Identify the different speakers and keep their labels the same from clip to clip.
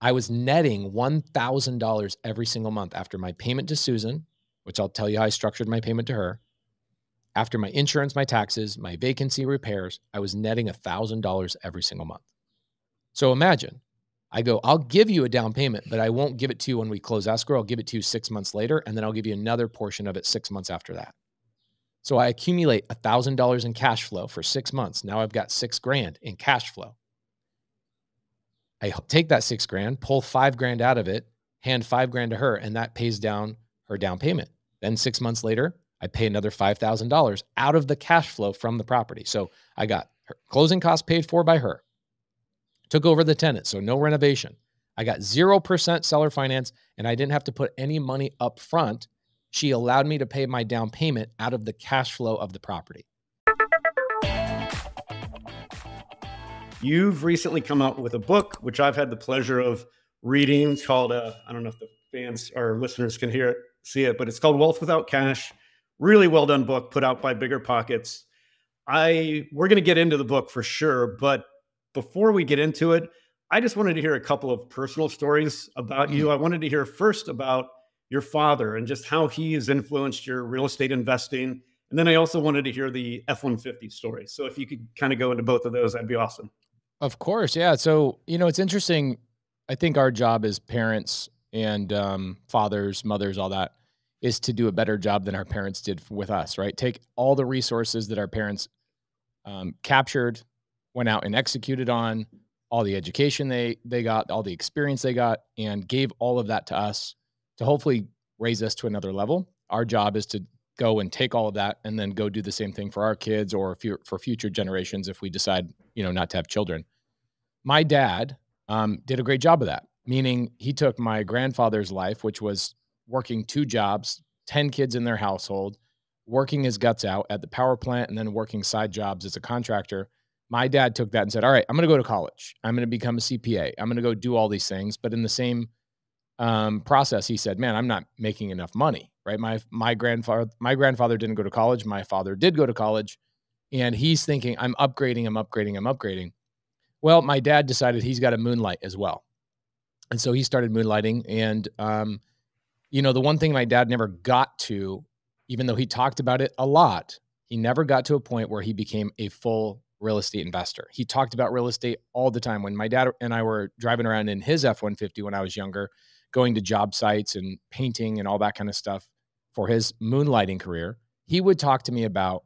Speaker 1: I was netting $1,000 every single month after my payment to Susan, which I'll tell you how I structured my payment to her. After my insurance, my taxes, my vacancy repairs, I was netting $1,000 every single month. So imagine I go, I'll give you a down payment, but I won't give it to you when we close escrow. I'll give it to you six months later, and then I'll give you another portion of it six months after that. So I accumulate $1,000 in cash flow for six months. Now I've got six grand in cash flow. I take that six grand, pull five grand out of it, hand five grand to her, and that pays down her down payment. Then six months later, I pay another $5,000 out of the cash flow from the property. So I got her closing costs paid for by her, took over the tenant, so no renovation. I got 0% seller finance, and I didn't have to put any money up front. She allowed me to pay my down payment out of the cash flow of the property.
Speaker 2: You've recently come out with a book, which I've had the pleasure of reading. Called, uh, I don't know if the fans or listeners can hear it, see it, but it's called Wealth Without Cash. Really well done book put out by Bigger Pockets. I we're going to get into the book for sure, but before we get into it, I just wanted to hear a couple of personal stories about you. I wanted to hear first about your father and just how he has influenced your real estate investing. And then I also wanted to hear the F 150 story. So if you could kind of go into both of those, that'd be awesome.
Speaker 1: Of course. Yeah. So, you know, it's interesting. I think our job as parents and um, fathers, mothers, all that is to do a better job than our parents did with us, right? Take all the resources that our parents um, captured, went out and executed on, all the education they they got, all the experience they got, and gave all of that to us to hopefully raise us to another level. Our job is to go and take all of that and then go do the same thing for our kids or for future generations if we decide, you know, not to have children. My dad um, did a great job of that, meaning he took my grandfather's life, which was working two jobs, 10 kids in their household, working his guts out at the power plant, and then working side jobs as a contractor. My dad took that and said, All right, I'm going to go to college. I'm going to become a CPA. I'm going to go do all these things. But in the same um, process, he said, Man, I'm not making enough money. Right. My my grandfather, my grandfather didn't go to college. My father did go to college. And he's thinking, I'm upgrading, I'm upgrading, I'm upgrading. Well, my dad decided he's got to moonlight as well. And so he started moonlighting. And, um, you know, the one thing my dad never got to, even though he talked about it a lot, he never got to a point where he became a full real estate investor. He talked about real estate all the time. When my dad and I were driving around in his F 150 when I was younger, going to job sites and painting and all that kind of stuff for his moonlighting career, he would talk to me about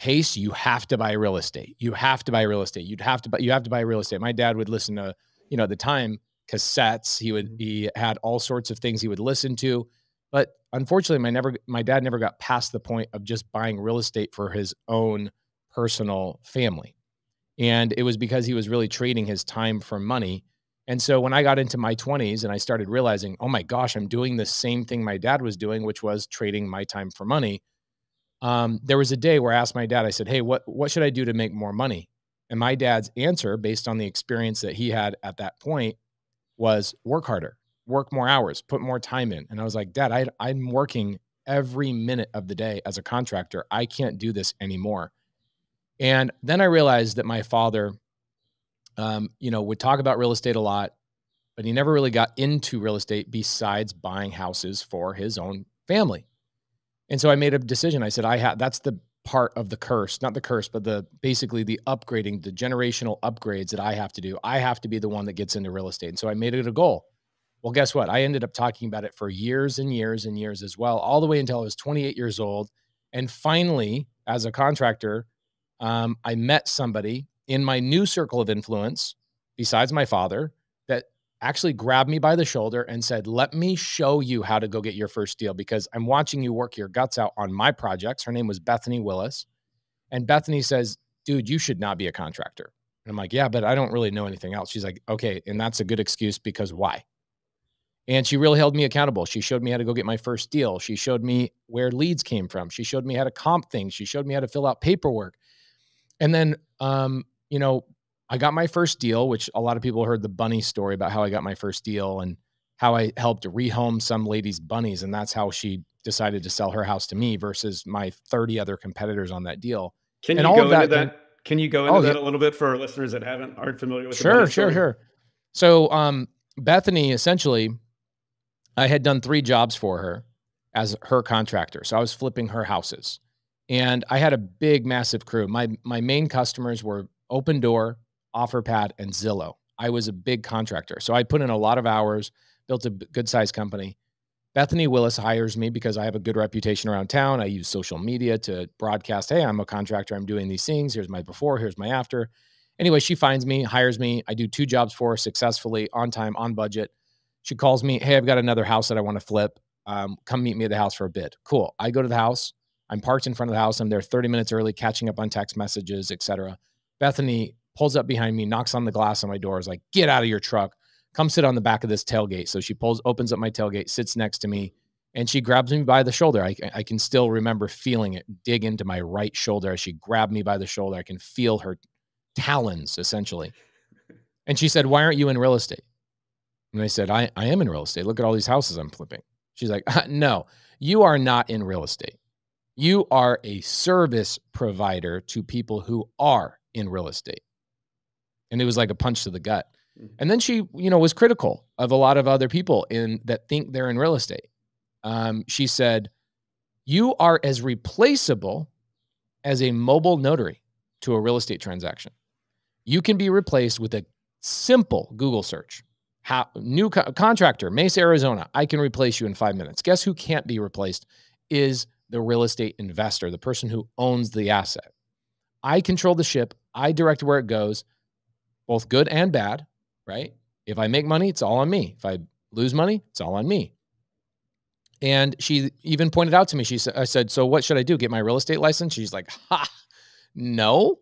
Speaker 1: Pace, you have to buy real estate. You have to buy real estate. You'd have to buy, you have to buy real estate. My dad would listen to, you know, at the time, cassettes. He would, mm-hmm. he had all sorts of things he would listen to. But unfortunately, my never, my dad never got past the point of just buying real estate for his own personal family. And it was because he was really trading his time for money. And so when I got into my 20s and I started realizing, oh my gosh, I'm doing the same thing my dad was doing, which was trading my time for money um, there was a day where I asked my dad, I said, Hey, what, what should I do to make more money? And my dad's answer, based on the experience that he had at that point, was work harder, work more hours, put more time in. And I was like, Dad, I, I'm working every minute of the day as a contractor. I can't do this anymore. And then I realized that my father, um, you know, would talk about real estate a lot, but he never really got into real estate besides buying houses for his own family. And so I made a decision. I said, I have that's the part of the curse, not the curse, but the basically the upgrading, the generational upgrades that I have to do. I have to be the one that gets into real estate. And so I made it a goal. Well, guess what? I ended up talking about it for years and years and years as well, all the way until I was 28 years old. And finally, as a contractor, um, I met somebody in my new circle of influence, besides my father, that actually grabbed me by the shoulder and said, Let me show you how to go get your first deal because I'm watching you work your guts out on my projects. Her name was Bethany Willis. And Bethany says, Dude, you should not be a contractor. And I'm like, Yeah, but I don't really know anything else. She's like, Okay. And that's a good excuse because why? And she really held me accountable. She showed me how to go get my first deal. She showed me where leads came from. She showed me how to comp things. She showed me how to fill out paperwork. And then, um, you know, I got my first deal, which a lot of people heard the bunny story about how I got my first deal and how I helped rehome some lady's bunnies. And that's how she decided to sell her house to me versus my 30 other competitors on that deal.
Speaker 2: Can
Speaker 1: and
Speaker 2: you go into that? Can you go into oh, that yeah. a little bit for our listeners that haven't aren't familiar with?
Speaker 1: Sure, sure, sure. So, um, Bethany essentially, I had done three jobs for her as her contractor. So I was flipping her houses. And I had a big, massive crew. My my main customers were Opendoor, OfferPad, and Zillow. I was a big contractor. So I put in a lot of hours, built a good sized company. Bethany Willis hires me because I have a good reputation around town. I use social media to broadcast, hey, I'm a contractor. I'm doing these things. Here's my before, here's my after. Anyway, she finds me, hires me. I do two jobs for her successfully, on time, on budget. She calls me, hey, I've got another house that I want to flip. Um, come meet me at the house for a bid. Cool. I go to the house. I'm parked in front of the house. I'm there 30 minutes early, catching up on text messages, etc. Bethany pulls up behind me, knocks on the glass on my door, is like, get out of your truck. Come sit on the back of this tailgate. So she pulls, opens up my tailgate, sits next to me, and she grabs me by the shoulder. I, I can still remember feeling it dig into my right shoulder as she grabbed me by the shoulder. I can feel her talons essentially. And she said, Why aren't you in real estate? And I said, I, I am in real estate. Look at all these houses I'm flipping. She's like, No, you are not in real estate. You are a service provider to people who are in real estate. And it was like a punch to the gut. Mm-hmm. And then she, you know, was critical of a lot of other people in that think they're in real estate. Um, she said, "You are as replaceable as a mobile notary to a real estate transaction. You can be replaced with a simple Google search. How, new co- contractor, Mesa, Arizona. I can replace you in five minutes. Guess who can't be replaced? Is the real estate investor, the person who owns the asset. I control the ship. I direct where it goes, both good and bad right? If I make money, it's all on me. If I lose money, it's all on me. And she even pointed out to me, she said, I said, so what should I do? Get my real estate license? She's like, ha, no.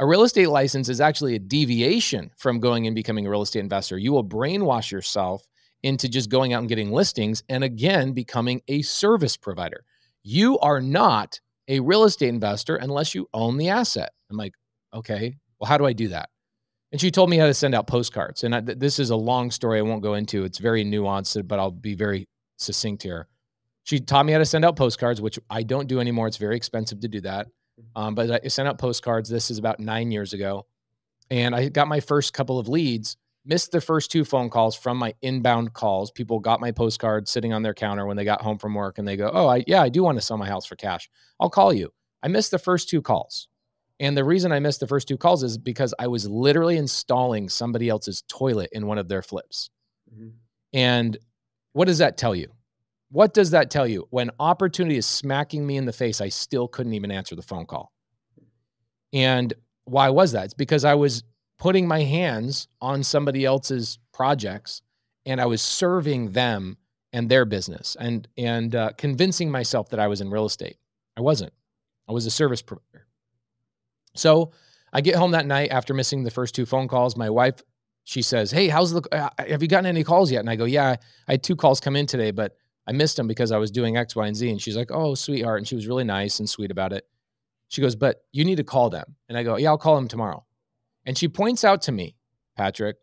Speaker 1: A real estate license is actually a deviation from going and becoming a real estate investor. You will brainwash yourself into just going out and getting listings and again becoming a service provider. You are not a real estate investor unless you own the asset. I'm like, okay, well, how do I do that? And she told me how to send out postcards. And I, this is a long story I won't go into. It's very nuanced, but I'll be very succinct here. She taught me how to send out postcards, which I don't do anymore. It's very expensive to do that. Mm-hmm. Um, but I sent out postcards. This is about nine years ago. And I got my first couple of leads, missed the first two phone calls from my inbound calls. People got my postcard sitting on their counter when they got home from work and they go, Oh, I, yeah, I do want to sell my house for cash. I'll call you. I missed the first two calls. And the reason I missed the first two calls is because I was literally installing somebody else's toilet in one of their flips. Mm-hmm. And what does that tell you? What does that tell you? When opportunity is smacking me in the face, I still couldn't even answer the phone call. And why was that? It's because I was putting my hands on somebody else's projects and I was serving them and their business and and uh, convincing myself that I was in real estate. I wasn't. I was a service provider. So I get home that night after missing the first two phone calls. My wife, she says, Hey, how's the, uh, have you gotten any calls yet? And I go, Yeah, I had two calls come in today, but I missed them because I was doing X, Y, and Z. And she's like, Oh, sweetheart. And she was really nice and sweet about it. She goes, But you need to call them. And I go, Yeah, I'll call them tomorrow. And she points out to me, Patrick,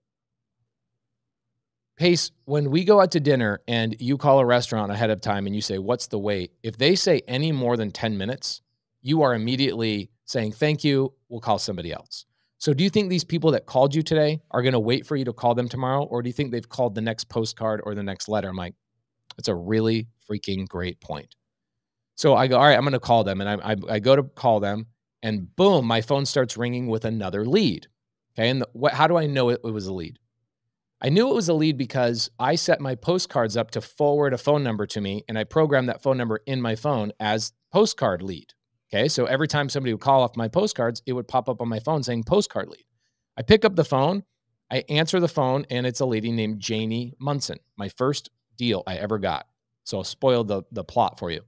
Speaker 1: Pace, when we go out to dinner and you call a restaurant ahead of time and you say, What's the wait? If they say any more than 10 minutes, you are immediately saying, Thank you, we'll call somebody else. So, do you think these people that called you today are going to wait for you to call them tomorrow? Or do you think they've called the next postcard or the next letter? I'm like, That's a really freaking great point. So I go, All right, I'm going to call them. And I, I, I, go to call them, and boom, my phone starts ringing with another lead. Okay. And the, what, how do I know it, it was a lead? I knew it was a lead because I set my postcards up to forward a phone number to me, and I programmed that phone number in my phone as postcard lead. Okay. So every time somebody would call off my postcards, it would pop up on my phone saying postcard lead. I pick up the phone, I answer the phone, and it's a lady named Janie Munson, my first deal I ever got. So I'll spoil the, the plot for you.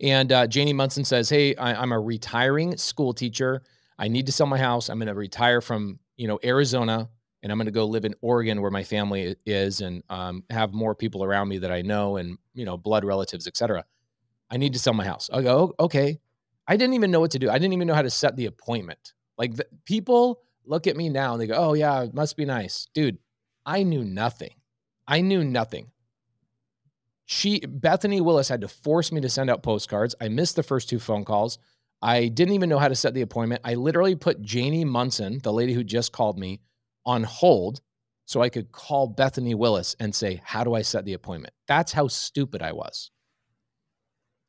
Speaker 1: And uh, Janie Munson says, Hey, I, I'm a retiring school teacher. I need to sell my house. I'm going to retire from, you know, Arizona and I'm going to go live in Oregon where my family is and um, have more people around me that I know and, you know, blood relatives, et cetera. I need to sell my house. I go, okay. I didn't even know what to do. I didn't even know how to set the appointment. Like the, people look at me now and they go, oh, yeah, it must be nice. Dude, I knew nothing. I knew nothing. She, Bethany Willis, had to force me to send out postcards. I missed the first two phone calls. I didn't even know how to set the appointment. I literally put Janie Munson, the lady who just called me, on hold so I could call Bethany Willis and say, How do I set the appointment? That's how stupid I was.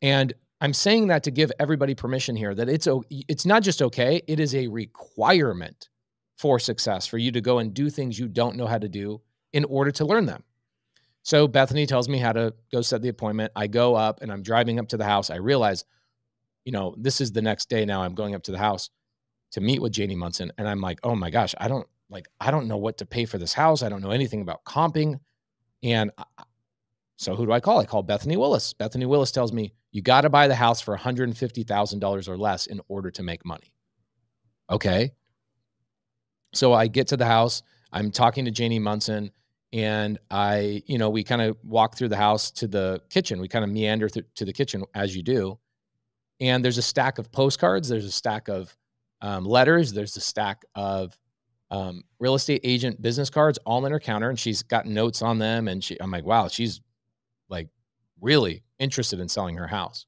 Speaker 1: And I'm saying that to give everybody permission here that it's it's not just okay, it is a requirement for success for you to go and do things you don't know how to do in order to learn them. So Bethany tells me how to go set the appointment. I go up and I'm driving up to the house. I realize, you know, this is the next day now. I'm going up to the house to meet with Janie Munson. And I'm like, oh my gosh, I don't like, I don't know what to pay for this house. I don't know anything about comping. And so who do I call? I call Bethany Willis. Bethany Willis tells me, you got to buy the house for $150,000 or less in order to make money. Okay. So I get to the house. I'm talking to Janie Munson and I, you know, we kind of walk through the house to the kitchen. We kind of meander th- to the kitchen as you do. And there's a stack of postcards. There's a stack of um, letters. There's a stack of um, real estate agent business cards all in her counter, and she's got notes on them. And she, I'm like, wow, she's like really interested in selling her house.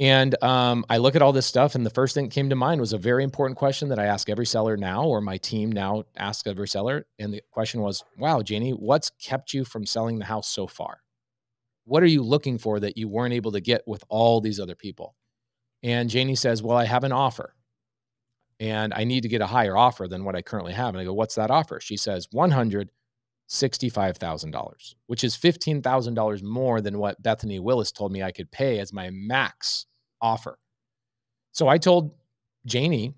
Speaker 1: And um, I look at all this stuff, and the first thing that came to mind was a very important question that I ask every seller now, or my team now asks every seller. And the question was, Wow, Janie, what's kept you from selling the house so far? What are you looking for that you weren't able to get with all these other people? And Janie says, Well, I have an offer and I need to get a higher offer than what I currently have. And I go, What's that offer? She says, $165,000, which is $15,000 more than what Bethany Willis told me I could pay as my max offer. So I told Janie,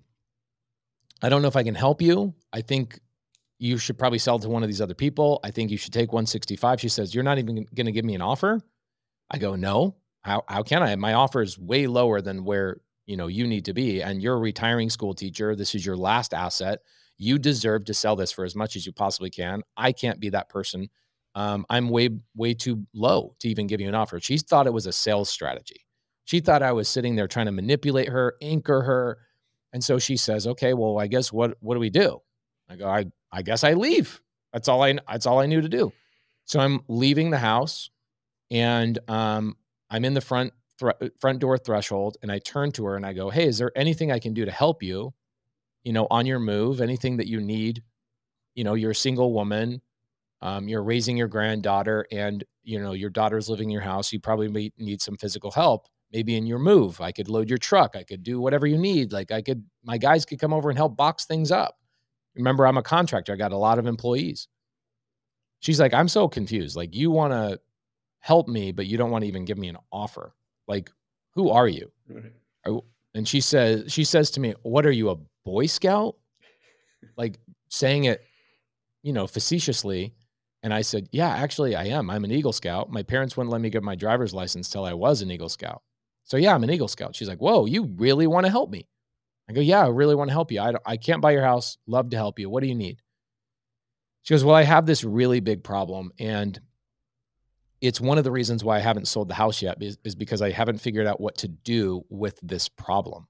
Speaker 1: I don't know if I can help you. I think you should probably sell to one of these other people. I think you should take 165. She says, You're not even going to give me an offer? I go, No. How, how can I? My offer is way lower than where you know you need to be and you're a retiring school teacher this is your last asset you deserve to sell this for as much as you possibly can. I can't be that person. Um, i'm way way too low to even give you an offer. She thought it was a sales strategy. She thought i was sitting there trying to manipulate her anchor her. And so she says okay well i guess what what do we do? I go i i guess i leave. That's all i that's all i knew to do. So i'm leaving the house and um, i'm in the front front door threshold and I turn to her and I go, Hey, is there anything I can do to help you, you know, on your move, anything that you need? You know, you're a single woman, um, you're raising your granddaughter and, you know, your daughter's living in your house. You probably need some physical help, maybe in your move. I could load your truck. I could do whatever you need. Like I could, my guys could come over and help box things up. Remember, I'm a contractor. I got a lot of employees. She's like, I'm so confused. Like, you want to help me, but you don't want to even give me an offer. Like, who are you? Right. And she says, she says to me, What are you, a Boy Scout? like saying it, you know, facetiously. And I said, Yeah, actually, I am. I'm an Eagle Scout. My parents wouldn't let me get my driver's license till I was an Eagle Scout. So, yeah, I'm an Eagle Scout. She's like, Whoa, you really want to help me? I go, Yeah, I really want to help you. I, I can't buy your house. Love to help you. What do you need? She goes, Well, I have this really big problem. And it's one of the reasons why I haven't sold the house yet is, is, because I haven't figured out what to do with this problem.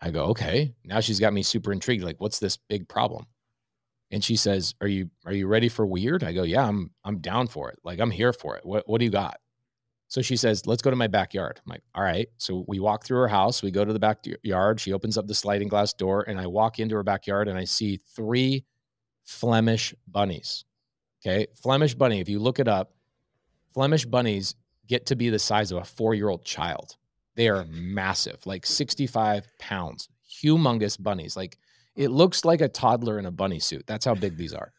Speaker 1: I go, okay. Now she's got me super intrigued. Like, what's this big problem? And she says, Are you are you ready for weird? I go, Yeah, I'm I'm down for it. Like I'm here for it. What what do you got? So she says, Let's go to my backyard. I'm like, all right. So we walk through her house, we go to the backyard. She opens up the sliding glass door, and I walk into her backyard and I see three Flemish bunnies. Okay. Flemish bunny, if you look it up, Flemish bunnies get to be the size of a four year old child. They are massive, like 65 pounds, humongous bunnies. Like it looks like a toddler in a bunny suit. That's how big these are.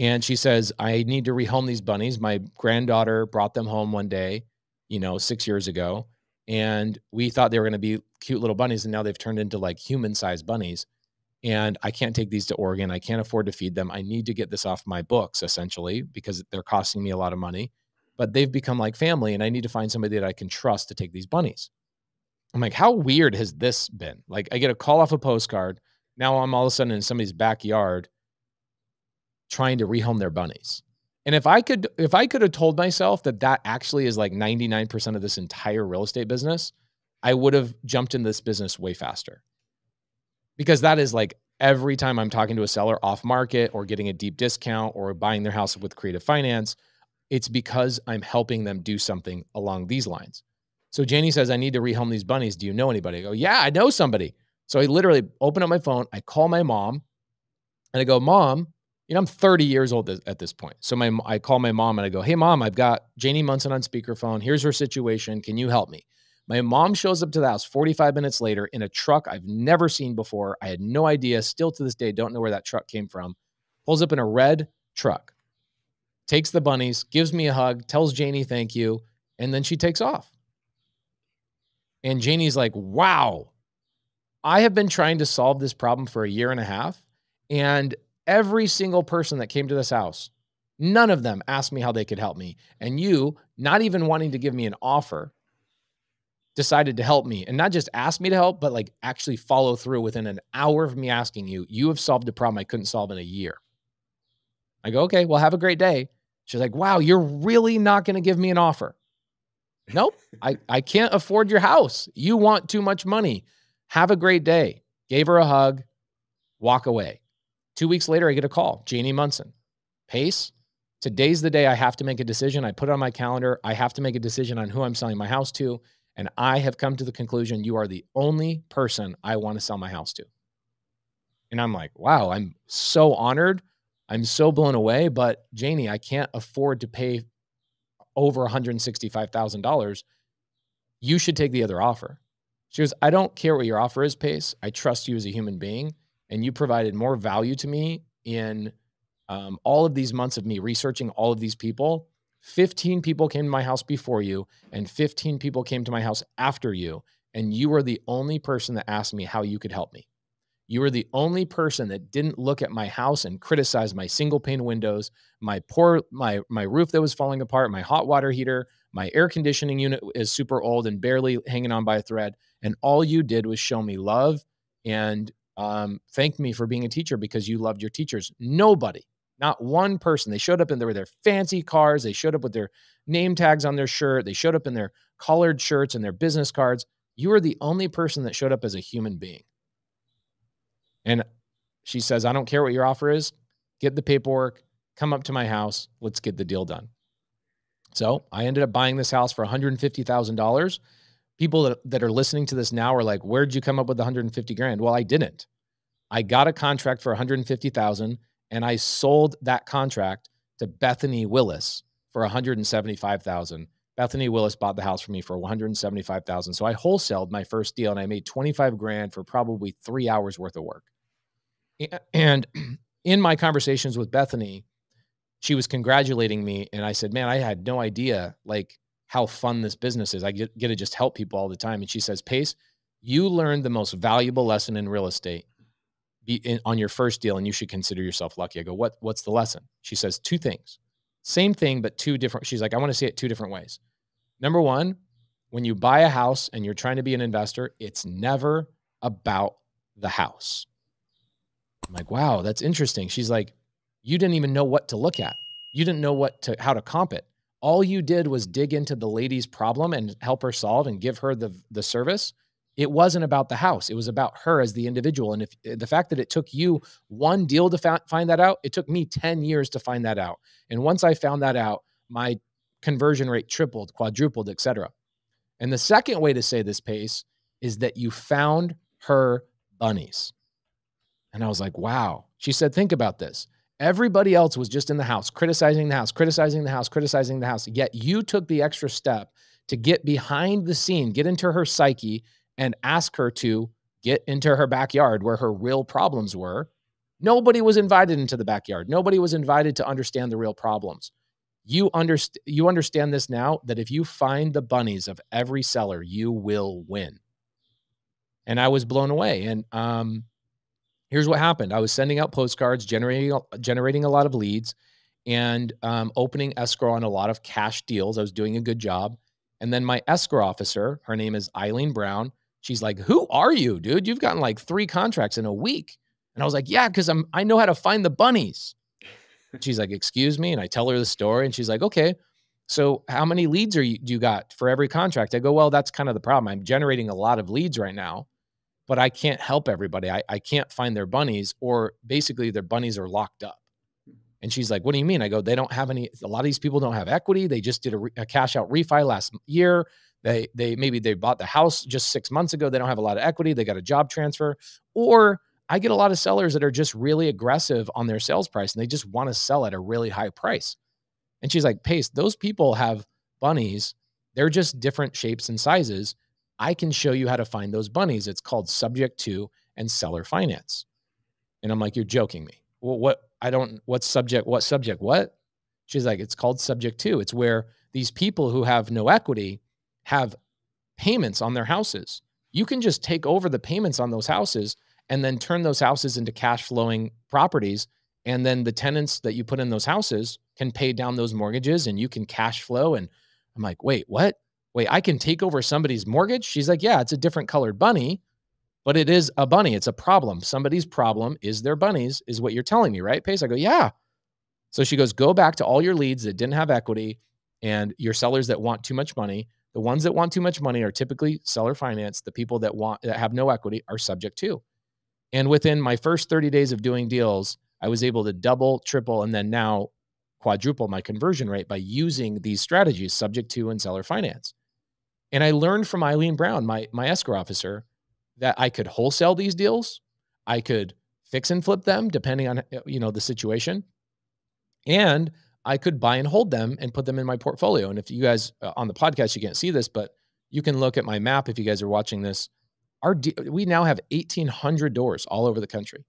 Speaker 1: And she says, I need to rehome these bunnies. My granddaughter brought them home one day, you know, six years ago. And we thought they were going to be cute little bunnies. And now they've turned into like human sized bunnies. And I can't take these to Oregon. I can't afford to feed them. I need to get this off my books essentially because they're costing me a lot of money but they've become like family and I need to find somebody that I can trust to take these bunnies. I'm like, how weird has this been? Like, I get a call off a postcard. Now I'm all of a sudden in somebody's backyard trying to rehome their bunnies. And if I could, if I could have told myself that that actually is like 99% of this entire real estate business, I would have jumped in this business way faster. Because that is like every time I'm talking to a seller off market or getting a deep discount or buying their house with creative finance, it's because I'm helping them do something along these lines. So Janie says, I need to rehome these bunnies. Do you know anybody? I go, Yeah, I know somebody. So I literally open up my phone, I call my mom, and I go, Mom, you know, I'm 30 years old at this point. So my I call my mom and I go, "Hey mom, I've got Janie Munson on speakerphone. Here's her situation. Can you help me?" My mom shows up to the house 45 minutes later in a truck I've never seen before. I had no idea, still to this day don't know where that truck came from. Pulls up in a red truck. Takes the bunnies, gives me a hug, tells Janie thank you, and then she takes off. And Janie's like, "Wow. I have been trying to solve this problem for a year and a half and every single person that came to this house, none of them asked me how they could help me. And you, not even wanting to give me an offer, decided to help me and not just ask me to help, but like actually follow through within an hour of me asking you. You have solved a problem I couldn't solve in a year. I go, okay, well, have a great day. She's like, wow, you're really not going to give me an offer. Nope, I, I can't afford your house. You want too much money. Have a great day. Gave her a hug, walk away. Two weeks later, I get a call Janie Munson. Pace, today's the day I have to make a decision. I put it on my calendar. I have to make a decision on who I'm selling my house to. And I have come to the conclusion you are the only person I want to sell my house to. And I'm like, wow, I'm so honored. I'm so blown away. But Janie, I can't afford to pay over $165,000. You should take the other offer. She goes, I don't care what your offer is, Pace. I trust you as a human being and you provided more value to me in um, all of these months of me researching all of these people 15 people came to my house before you and 15 people came to my house after you and you were the only person that asked me how you could help me you were the only person that didn't look at my house and criticize my single pane windows my poor my my roof that was falling apart my hot water heater my air conditioning unit is super old and barely hanging on by a thread and all you did was show me love and um, thanked me for being a teacher because you loved your teachers. Nobody, not one person. They showed up in were their fancy cars. They showed up with their name tags on their shirt. They showed up in their collared shirts and their business cards. You were the only person that showed up as a human being. And she says, I don't care what your offer is. Get the paperwork, come up to my house. Let's get the deal done. So I ended up buying this house for $150,000 people that, that are listening to this now are like, where'd you come up with 150 grand? Well, I didn't. I got a contract for 150,000 and I sold that contract to Bethany Willis for 175,000. Bethany Willis bought the house for me for 175,000. So I wholesaled my first deal and I made 25 grand for probably 3 hours worth of work. And in my conversations with Bethany, she was congratulating me and I said, "Man, I had no idea like how fun this business is. I get, get to just help people all the time. And she says, Pace, you learned the most valuable lesson in real estate in, on your first deal, and you should consider yourself lucky. I go, what, what's the lesson? She says, two things. Same thing, but two different. She's like, I want to say it two different ways. Number one, when you buy a house and you're trying to be an investor, it's never about the house. I'm like, wow, that's interesting. She's like, you didn't even know what to look at. You didn't know what to how to comp it. All you did was dig into the lady's problem and help her solve and give her the the service. It wasn't about the house. It was about her as the individual. And if the fact that it took you one deal to find that out it took me 10 years to find that out. And once i found that out my conversion rate tripled quadrupled etc and the second way to say this pace is that you found her bunnies and i was like wow she said think about this Everybody else was just in the house, criticizing the house, criticizing the house, criticizing the house. Yet you took the extra step to get behind the scene, get into her psyche, and ask her to get into her backyard where her real problems were. Nobody was invited into the backyard. Nobody was invited to understand the real problems. You understand you understand this now that if you find the bunnies of every seller, you will win. And I was blown away. And um, here's what happened. I was sending out postcards generating generating a lot of leads and um, opening escrow on a lot of cash deals. I was doing a good job. And then my escrow officer her name is eileen brown she's like who are you dude? You've gotten like three contracts in a week. And i was like yeah because i'm i know how to find the bunnies. She's like excuse me and i tell her the story and she's like okay so how many leads are you do you got for every contract? I go well that's kind of the problem. I'm generating a lot of leads right now but I can't help everybody. I, I can't find their bunnies, or basically their bunnies are locked up. And she's like, What do you mean? I go, They don't have any, a lot of these people don't have equity. They just did a, re, a cash out refi last year. They, they maybe they bought the house just six months ago. They don't have a lot of equity. They got a job transfer, or I get a lot of sellers that are just really aggressive on their sales price and they just want to sell at a really high price. And she's like, Pace, those people have bunnies. They're just different shapes and sizes. I can show you how to find those bunnies. It's called subject to and seller finance. And I'm like, you're joking me. Well, what I don't, what subject, what subject, what? She's like, it's called subject to. It's where these people who have no equity have payments on their houses. You can just take over the payments on those houses and then turn those houses into cash flowing properties. And then the tenants that you put in those houses can pay down those mortgages and you can cash flow. And I'm like, wait, what? Wait, I can take over somebody's mortgage? She's like, yeah, it's a different colored bunny, but it is a bunny. It's a problem. Somebody's problem is their bunnies, is what you're telling me, right, Pace? I go, yeah. So she goes, go back to all your leads that didn't have equity and your sellers that want too much money. The ones that want too much money are typically seller finance. The people that want that have no equity are subject to. And within my first 30 days of doing deals, I was able to double, triple, and then now quadruple my conversion rate by using these strategies subject to and seller finance. And I learned from Eileen Brown, my, my escrow officer, that I could wholesale these deals. I could fix and flip them depending on you know the situation. And I could buy and hold them and put them in my portfolio. And if you guys uh, on the podcast, you can't see this, but you can look at my map if you guys are watching this our we now have 1800 doors all over the country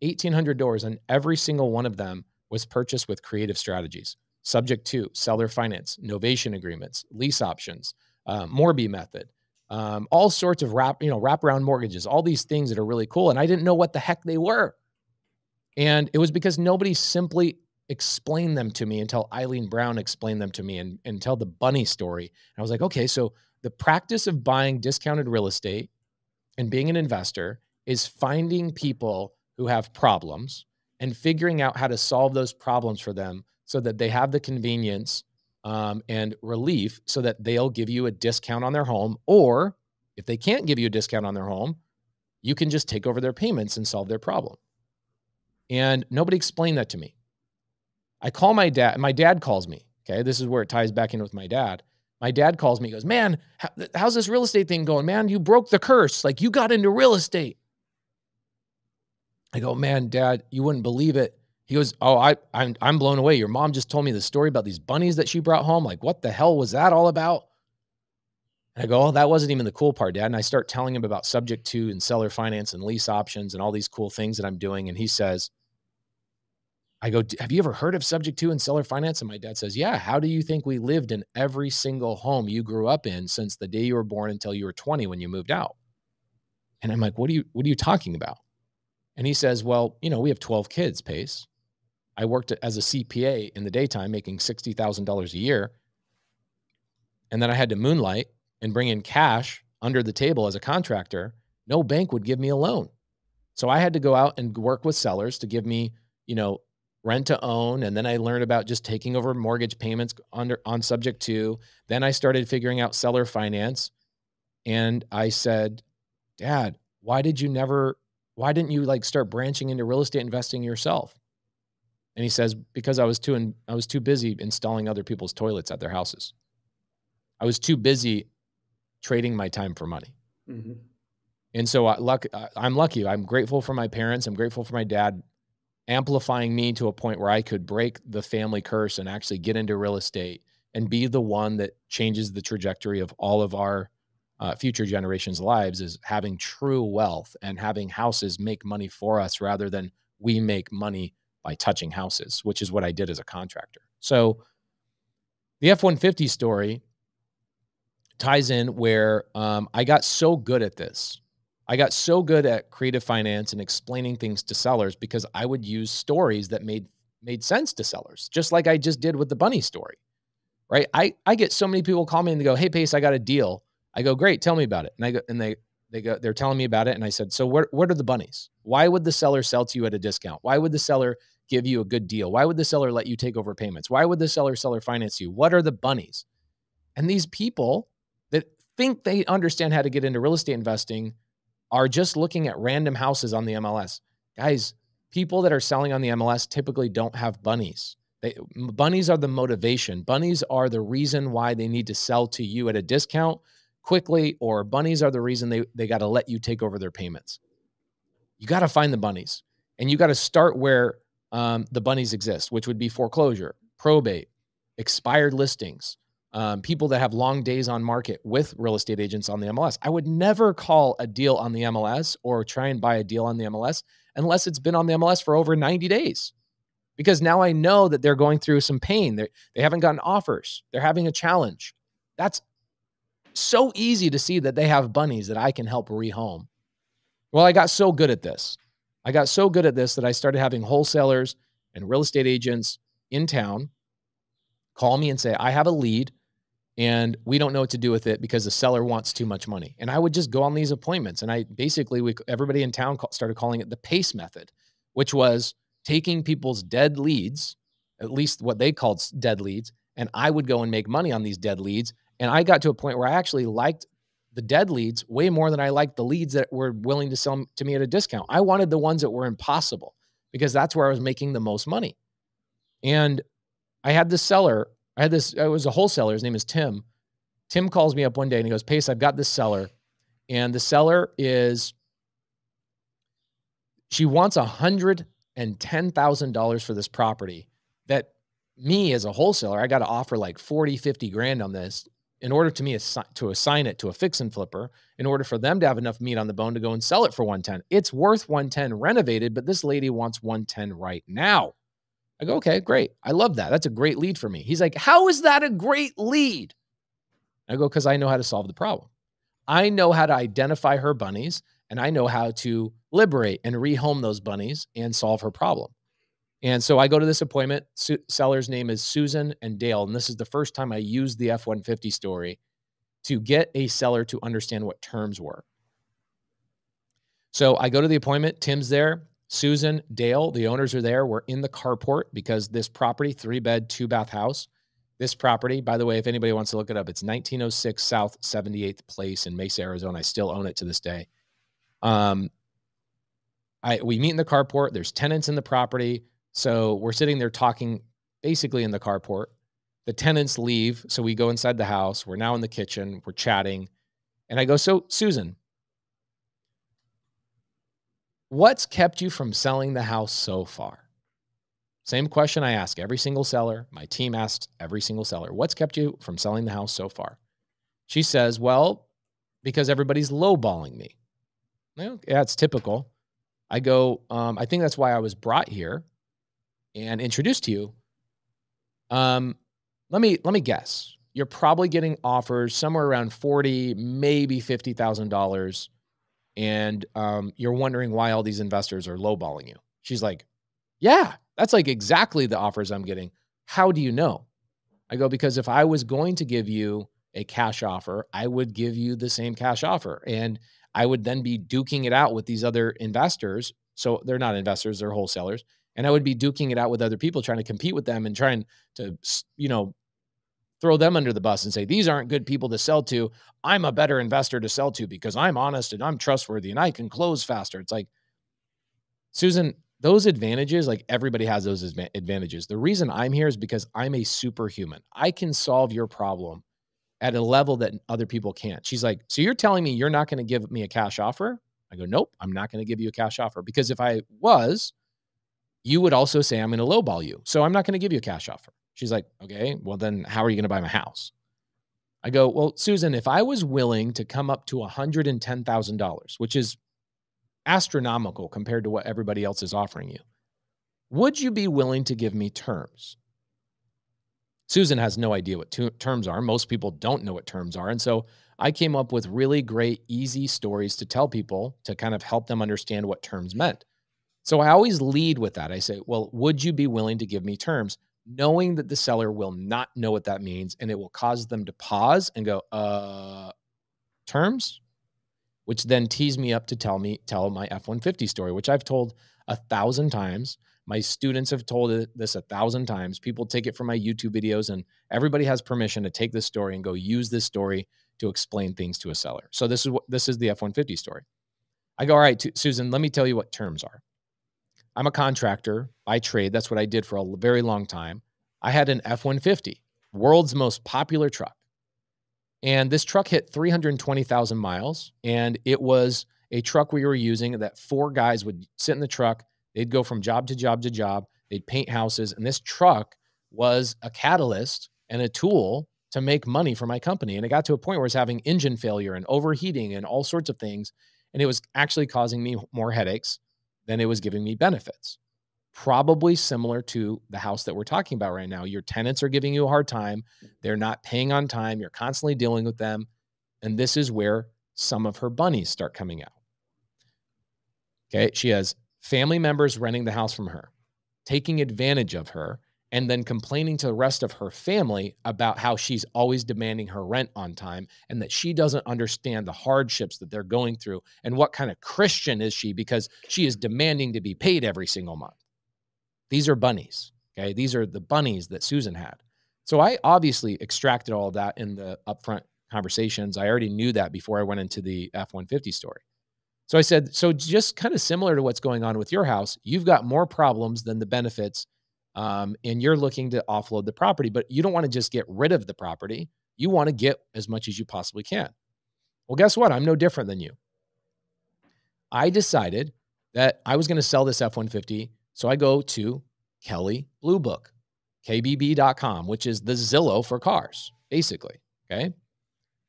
Speaker 1: 1800 doors and every single one of them was purchased with creative strategies subject to seller finance novation agreements lease options uh, morby method. Um, all sorts of wrap you know wraparound mortgages all these things that are really cool and i didn't know what the heck they were. And it was because nobody simply explained them to me until eileen brown explained them to me and, tell the bunny story. And i was like okay so the practice of buying discounted real estate and being an investor is finding people who have problems and figuring out how to solve those problems for them so that they have the convenience um, and relief so that they'll give you a discount on their home. Or if they can't give you a discount on their home, you can just take over their payments and solve their problem. And nobody explained that to me. I call my dad, my dad calls me. Okay. This is where it ties back in with my dad my dad calls me, he goes, Man, how's this real estate thing going? Man, you broke the curse. Like you got into real estate. I go, Man, dad, you wouldn't believe it. He goes, Oh, I, I'm, I'm blown away. Your mom just told me the story about these bunnies that she brought home. Like, what the hell was that all about? And I go, Oh, that wasn't even the cool part, dad. And I start telling him about subject to and seller finance and lease options and all these cool things that I'm doing. And he says, I go, have you ever heard of subject to and seller finance? And my dad says, yeah. How do you think we lived in every single home you grew up in since the day you were born until you were 20 when you moved out? And I'm like, what are you, what are you talking about? And he says, well, you know, we have 12 kids, Pace. I worked as a CPA in the daytime, making $60,000 a year. And then I had to moonlight and bring in cash under the table as a contractor. No bank would give me a loan. So I had to go out and work with sellers to give me, you know, rent to own and then i learned about just taking over mortgage payments under on subject to then i started figuring out seller finance and i said dad why did you never why didn't you like start branching into real estate investing yourself and he says because i was too in, i was too busy installing other people's toilets at their houses. I was too busy trading my time for money. Mm-hmm. and so I, luck, i'm lucky. I'm grateful for my parents. I'm grateful for my dad amplifying me to a point where I could break the family curse and actually get into real estate and be the one that changes the trajectory of all of our uh, future generations' lives is having true wealth and having houses make money for us rather than we make money by touching houses, which is what I did as a contractor. So the F 150 story ties in where um, I got so good at this I got so good at creative finance and explaining things to sellers because I would use stories that made made sense to sellers, just like I just did with the bunny story. Right? I I get so many people call me and they go, "Hey Pace, I got a deal." I go, "Great, tell me about it." And I go and they they go they're telling me about it and I said, "So what what are the bunnies? Why would the seller sell to you at a discount? Why would the seller give you a good deal? Why would the seller let you take over payments? Why would the seller seller finance you? What are the bunnies?" And these people that think they understand how to get into real estate investing are just looking at random houses on the MLS. Guys, people that are selling on the MLS typically don't have bunnies. They, bunnies are the motivation. Bunnies are the reason why they need to sell to you at a discount quickly, or bunnies are the reason they, they got to let you take over their payments. you got to find the bunnies and you got to start where um, the bunnies exist, which would be foreclosure, probate, expired listings, um, people that have long days on market with real estate agents on the MLS. I would never call a deal on the MLS or try and buy a deal on the MLS unless it's been on the MLS for over 90 days. Because now I know that they're going through some pain. They're, they haven't gotten offers. They're having a challenge. That's so easy to see that they have bunnies that I can help rehome. Well, I got so good at this. I got so good at this that I started having wholesalers and real estate agents in town call me and say, I have a lead and we don't know what to do with it because the seller wants too much money. And I would just go on these appointments. And I basically, we, everybody in town started calling it the PACE method, which was taking people's dead leads, at least what they called dead leads. And I would go and make money on these dead leads. And I got to a point where I actually liked the dead leads way more than I liked the leads that were willing to sell to me at a discount. I wanted the ones that were impossible because that's where I was making the most money. And I had this seller, I had this, it was a wholesaler. His name is Tim. Tim calls me up one day and he goes, Pace, I've got this seller. And the seller is, she wants a hundred and ten thousand dollars for this property that me as a wholesaler, I got to offer like 40, 50 grand on this in order to me to assign it to a fix and flipper in order for them to have enough meat on the bone to go and sell it for 110 it's worth 110 renovated but this lady wants 110 right now. I go okay great. I love that. That's a great lead for me. He's like how is that a great lead? I go because i know how to solve the problem. I know how to identify her bunnies and i know how to liberate and rehome those bunnies and solve her problem and so I go to this appointment. Su- seller's name is Susan and Dale. And this is the first time I used the F 150 story to get a seller to understand what terms were. So I go to the appointment. Tim's there. Susan, Dale, the owners are there. We're in the carport because this property, three bed, two bath house, this property, by the way, if anybody wants to look it up, it's 1906 South 78th Place in Mesa, Arizona. I still own it to this day. Um, I we meet in the carport. There's tenants in the property. So we're sitting there talking basically in the carport. The tenants leave. So we go inside the house. We're now in the kitchen. We're chatting. And I go, So, Susan, what's kept you from selling the house so far? Same question I ask every single seller. My team asks every single seller, What's kept you from selling the house so far? She says, Well, because everybody's lowballing me. Well, yeah, it's typical. I go, um, I think that's why I was brought here and introduced to you, um, let me let me guess. You're probably getting offers somewhere around forty, maybe fifty thousand dollars, and um, you're wondering why all these investors are lowballing you. She's like, "Yeah, that's like exactly the offers I'm getting. How do you know?" I go because if I was going to give you a cash offer, I would give you the same cash offer, and I would then be duking it out with these other investors. So they're not investors; they're wholesalers and I would be duking it out with other people, trying to compete with them and trying to, you know, throw them under the bus and say, these aren't good people to sell to. I'm a better investor to sell to because I'm honest and I'm trustworthy and I can close faster. It's like, Susan, those advantages, like everybody has those advantages. The reason I'm here is because I'm a superhuman. I can solve your problem at a level that other people can't. She's like, So you're telling me you're not going to give me a cash offer? I go, Nope, I'm not going to give you a cash offer because if I was, you would also say, I'm going to lowball you. So I'm not going to give you a cash offer. She's like, okay, well, then how are you going to buy my house? I go, well, Susan, if I was willing to come up to $110,000, which is astronomical compared to what everybody else is offering you, would you be willing to give me terms? Susan has no idea what terms are. Most people don't know what terms are. And so I came up with really great, easy stories to tell people to kind of help them understand what terms meant. So I always lead with that. I say, well, would you be willing to give me terms? Knowing that the seller will not know what that means and it will cause them to pause and go, uh, terms? Which then tease me up to tell me, tell my F 150 story, which I've told a thousand times. My students have told this a thousand times. People take it from my YouTube videos, and everybody has permission to take this story and go use this story to explain things to a seller. So this is what this is the F 150 story. I go, all right, Susan, let me tell you what terms are. I'm a contractor by trade. That's what I did for a very long time. I had an F 150, world's most popular truck. And this truck hit 320,000 miles and it was a truck we were using that four guys would sit in the truck. They'd go from job to job to job. They'd paint houses. And this truck was a catalyst and a tool to make money for my company. And it got to a point where I was having engine failure and overheating and all sorts of things. And it was actually causing me more headaches than it was giving me benefits. Probably similar to the house that we're talking about right now. Your tenants are giving you a hard time. They're not paying on time. You're constantly dealing with them. And this is where some of her bunnies start coming out. Okay. She has family members renting the house from her, taking advantage of her, and then complaining to the rest of her family about how she's always demanding her rent on time and that she doesn't understand the hardships that they're going through and what kind of Christian is she because she is demanding to be paid every single month. These are bunnies. Okay. These are the bunnies that Susan had. So I obviously extracted all of that in the upfront conversations. I already knew that before I went into the F 150 story. So I said, so just kind of similar to what's going on with your house, you've got more problems than the benefits um, and you're looking to offload the property, but you don't want to just get rid of the property. You want to get as much as you possibly can. Well, guess what? I'm no different than you. I decided that I was going to sell this F 150. So I go to Kelley Blue Book, KBB.com, which is the Zillow for cars, basically. Okay.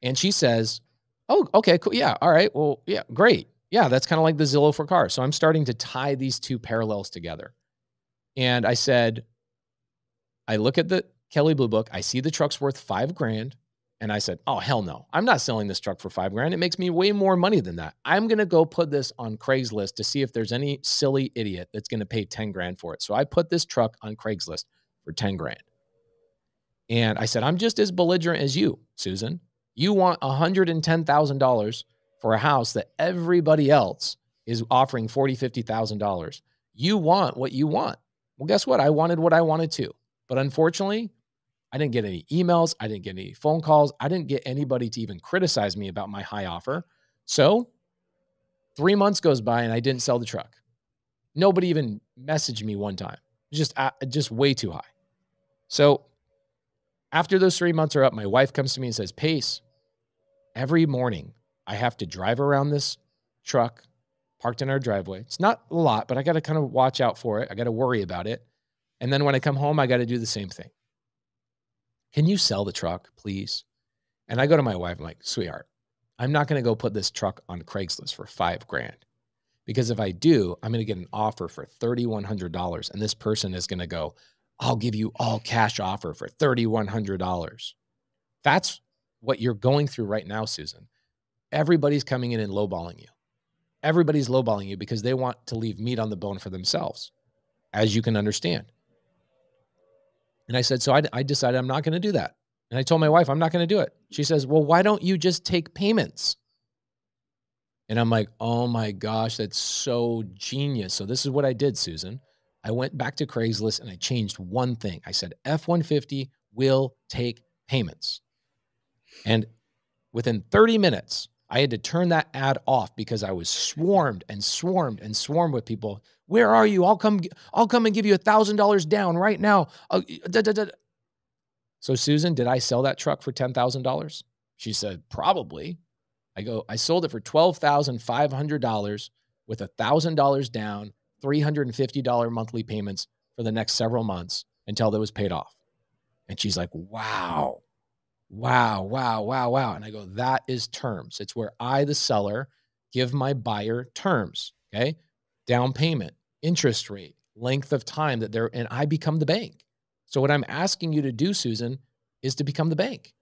Speaker 1: And she says, Oh, okay, cool. Yeah. All right. Well, yeah, great. Yeah, that's kind of like the Zillow for cars. So I'm starting to tie these two parallels together. And I said, I look at the Kelley Blue Book, I see the truck's worth five grand. And I said, Oh, hell no. I'm not selling this truck for five grand. It makes me way more money than that. I'm going to go put this on Craigslist to see if there's any silly idiot that's going to pay 10 grand for it. So I put this truck on Craigslist for 10 grand. And I said, I'm just as belligerent as you, Susan. You want $110,000 for a house that everybody else is offering $40,000, $50,000. You want what you want. Well, guess what? I wanted what I wanted to. But unfortunately, I didn't get any emails. I didn't get any phone calls. I didn't get anybody to even criticize me about my high offer. So three months goes by and I didn't sell the truck. Nobody even messaged me one time. Just, uh, just way too high. So after those three months are up, my wife comes to me and says, Pace, every morning I have to drive around this truck parked in our driveway. It's not a lot, but I got to kind of watch out for it. I got to worry about it. And then when I come home, I got to do the same thing. Can you sell the truck, please? And I go to my wife, I'm like, sweetheart, I'm not going to go put this truck on Craigslist for five grand. Because if I do, I'm going to get an offer for $3,100. And this person is going to go, I'll give you all cash offer for $3,100. That's what you're going through right now, Susan. Everybody's coming in and lowballing you everybody's lowballing you because they want to leave meat on the bone for themselves, as you can understand. And I said, so I, I decided I'm not going to do that. And I told my wife, I'm not going to do it. She says, well, why don't you just take payments? And I'm like, oh my gosh, that's so genius. So this is what I did, Susan. I went back to Craigslist and I changed one thing. I said, F 150 will take payments. And within 30 minutes, I had to turn that ad off because I was swarmed and swarmed and swarmed with people. Where are you? I'll come. I'll come and give you a thousand dollars down right now. Uh, da, da, da. So Susan, did I sell that truck for ten thousand dollars? She said probably. I go. I sold it for twelve thousand five hundred dollars with a thousand dollars down, three hundred and fifty dollar monthly payments for the next several months until that was paid off. And she's like, "Wow." Wow, wow, wow, wow. And I go, that is terms. It's where I, the seller, give my buyer terms. Okay. Down payment, interest rate, length of time that they're, and I become the bank. So what I'm asking you to do, Susan, is to become the bank.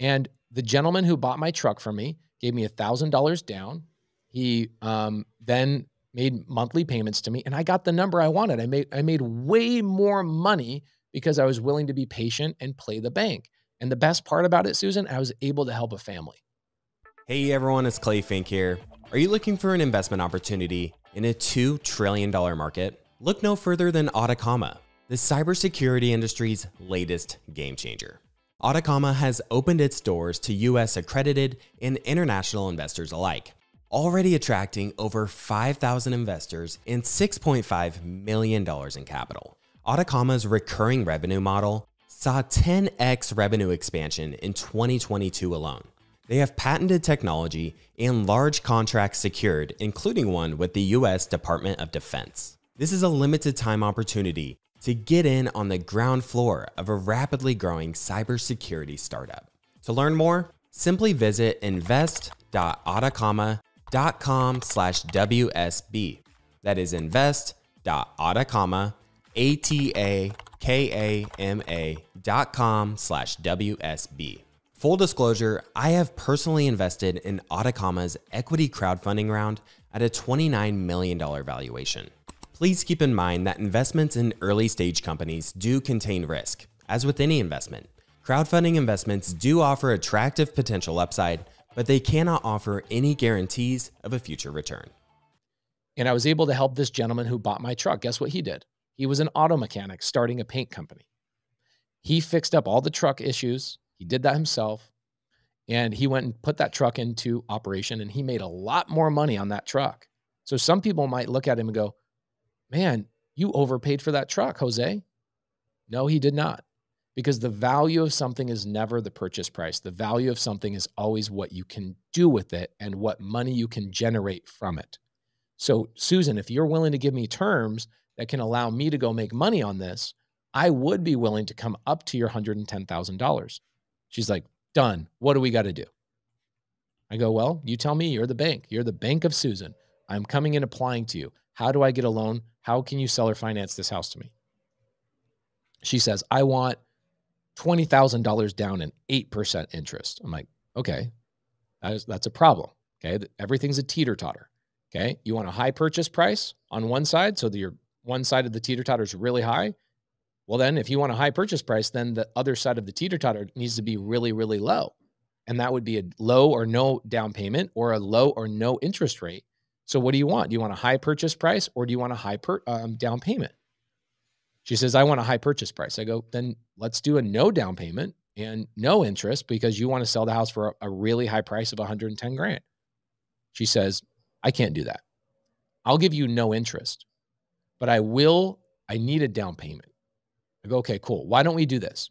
Speaker 1: And the gentleman who bought my truck from me gave me a thousand dollars down. He um, then made monthly payments to me, and I got the number I wanted. I made I made way more money because I was willing to be patient and play the bank. And the best part about it, Susan, I was able to help a family.
Speaker 3: Hey everyone, it's Clay Fink here. Are you looking for an investment opportunity in a $2 trillion market? Look no further than Atakama, the cybersecurity industry's latest game changer. Atakama has opened its doors to US accredited and international investors alike, already attracting over 5,000 investors and $6.5 million in capital. Atakama's recurring revenue model saw 10x revenue expansion in 2022 alone. They have patented technology and large contracts secured, including one with the US Department of Defense. This is a limited time opportunity to get in on the ground floor of a rapidly growing cybersecurity startup. To learn more, simply visit invest.atakama.com slash WSB. That is invest.atakama, A-T-A-K-A-M-A dot com slash WSB. Full disclosure, I have personally invested in Atakama's equity crowdfunding round at a $29 million valuation. Please keep in mind that investments in early stage companies do contain risk. As with any investment, crowdfunding investments do offer attractive potential upside, but they cannot offer any guarantees of a future return.
Speaker 1: And I was able to help this gentleman who bought my truck. Guess what he did? He was an auto mechanic starting a paint company. He fixed up all the truck issues. He did that himself. And he went and put that truck into operation and he made a lot more money on that truck. So some people might look at him and go, man, you overpaid for that truck, Jose. No, he did not. Because the value of something is never the purchase price. The value of something is always what you can do with it and what money you can generate from it. So, Susan, if you're willing to give me terms that can allow me to go make money on this, I would be willing to come up to your $110,000. She's like, done. What do we got to do? I go, well, you tell me you're the bank. You're the bank of Susan. I'm coming in applying to you. How do I get a loan? How can you seller finance this house to me? She says, I want $20,000 down and 8% interest. I'm like, okay, that is, that's a problem. Okay. Everything's a teeter totter. Okay. You want a high purchase price on one side so that your one side of the teeter totter is really high. Well, then if you want a high purchase price, then the other side of the teeter totter needs to be really, really low. And that would be a low or no down payment or a low or no interest rate. So what do you want? Do you want a high purchase price or do you want a high per, um, down payment? She says, I want a high purchase price. I go, then let's do a no down payment and no interest because you want to sell the house for a, a really high price of 110 grand. She says, I can't do that. I'll give you no interest, but I will, I need a down payment. I go, okay, cool. Why don't we do this?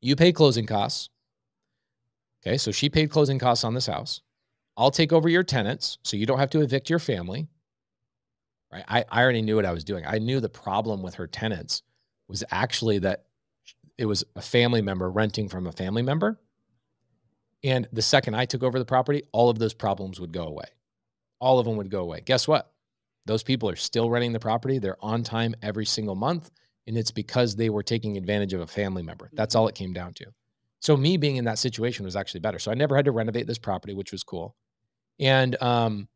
Speaker 1: You pay closing costs. Okay, so she paid closing costs on this house. I'll take over your tenants so you don't have to evict your family. Right. I, I already knew what I was doing. I knew the problem with her tenants was actually that it was a family member renting from a family member. And the second I took over the property, all of those problems would go away. All of them would go away. Guess what? Those people are still renting the property. They're on time every single month. And it's because they were taking advantage of a family member. That's all it came down to. So, me being in that situation was actually better. So, I never had to renovate this property, which was cool. And um,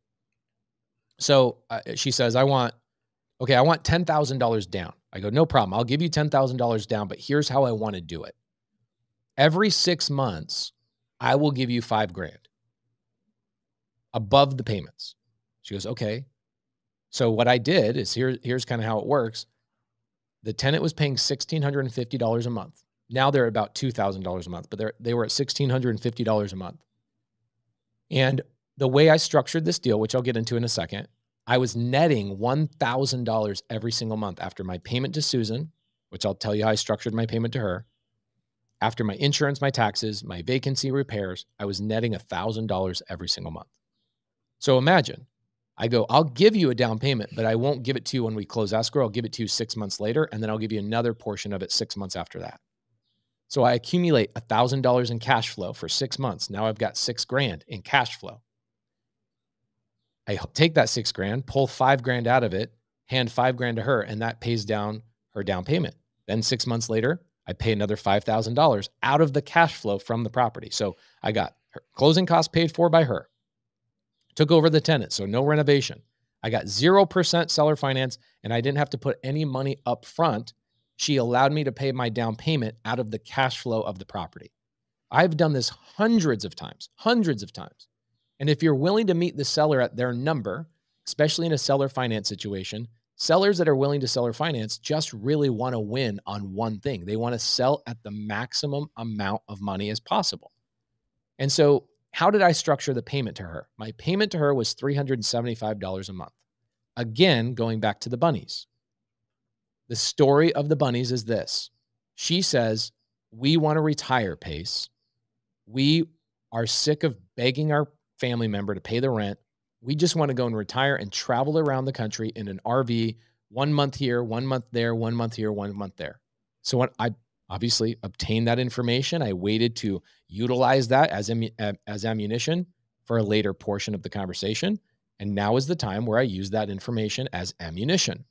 Speaker 1: so uh, she says, I want, okay, I want $10,000 down. I go, no problem. I'll give you $10,000 down, but here's how I want to do it. Every six months, I will give you five grand above the payments. She goes, okay. So what I did is here, here's kind of how it works. The tenant was paying $1,650 a month. Now they're about $2,000 a month, but they're, they were at $1,650 a month. And the way I structured this deal, which I'll get into in a second, I was netting $1,000 every single month after my payment to Susan, which I'll tell you how I structured my payment to her. After my insurance, my taxes, my vacancy repairs, I was netting $1,000 every single month. So imagine I go, I'll give you a down payment, but I won't give it to you when we close escrow. I'll give it to you six months later, and then I'll give you another portion of it six months after that. So I accumulate $1,000 in cash flow for six months. Now I've got six grand in cash flow. I take that six grand, pull five grand out of it, hand five grand to her, and that pays down her down payment. Then six months later, I pay another $5,000 out of the cash flow from the property. So I got her closing costs paid for by her, took over the tenant, so no renovation. I got 0% seller finance, and I didn't have to put any money up front. She allowed me to pay my down payment out of the cash flow of the property. I've done this hundreds of times, hundreds of times. And if you're willing to meet the seller at their number, especially in a seller finance situation, sellers that are willing to seller finance just really want to win on one thing. They want to sell at the maximum amount of money as possible. And so, how did I structure the payment to her? My payment to her was $375 a month. Again, going back to the bunnies. The story of the bunnies is this she says, We want to retire, Pace. We are sick of begging our family member to pay the rent. We just want to go and retire and travel around the country in an RV, one month here, one month there, one month here, one month there. So when I obviously obtained that information, I waited to utilize that as as ammunition for a later portion of the conversation. And now is the time where I use that information as ammunition.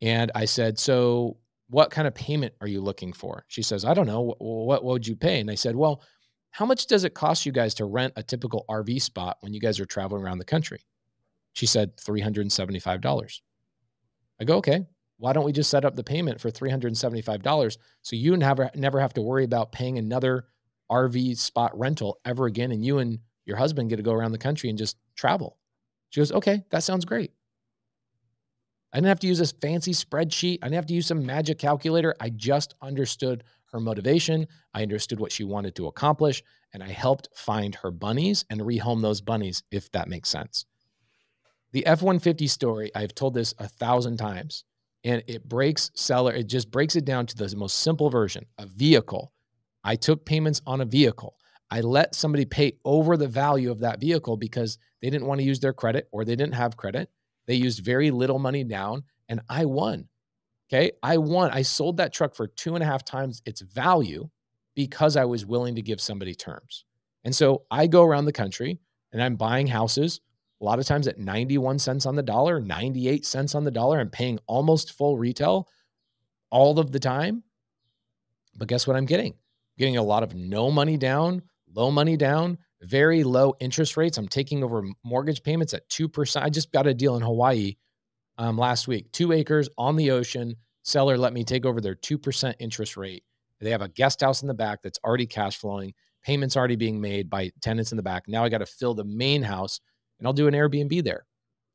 Speaker 1: And I said, So, what kind of payment are you looking for? She says, I don't know. What, what, would you pay? And I said, Well, how much does it cost you guys to rent a typical RV spot when you guys are traveling around the country? She said, $375. I go, Okay, why don't we just set up the payment for $375 so you never, never have to worry about paying another RV spot rental ever again? And you and your husband get to go around the country and just travel. She goes, okay, that sounds great. I didn't have to use this fancy spreadsheet. I didn't have to use some magic calculator. I just understood her motivation. I understood what she wanted to accomplish, and I helped find her bunnies and rehome those bunnies, if that makes sense. The F 150 story, I've told this a thousand times, and it breaks seller, it just breaks it down to the most simple version a vehicle. I took payments on a vehicle. I let somebody pay over the value of that vehicle because they didn't want to use their credit or they didn't have credit. They used very little money down and I won. Okay. I won. I sold that truck for two and a half times its value because I was willing to give somebody terms. And so I go around the country and I'm buying houses a lot of times at 91 cents on the dollar, 98 cents on the dollar. I'm paying almost full retail all of the time. But guess what I'm getting? getting a lot of no money down, low money down, very low interest rates. I'm taking over mortgage payments at 2%. I just got a deal in Hawaii um, last week, two acres on the ocean. Seller let me take over their 2% interest rate. They have a guest house in the back that's already cash flowing, payments already being made by tenants in the back. Now I got to fill the main house and I'll do an Airbnb there.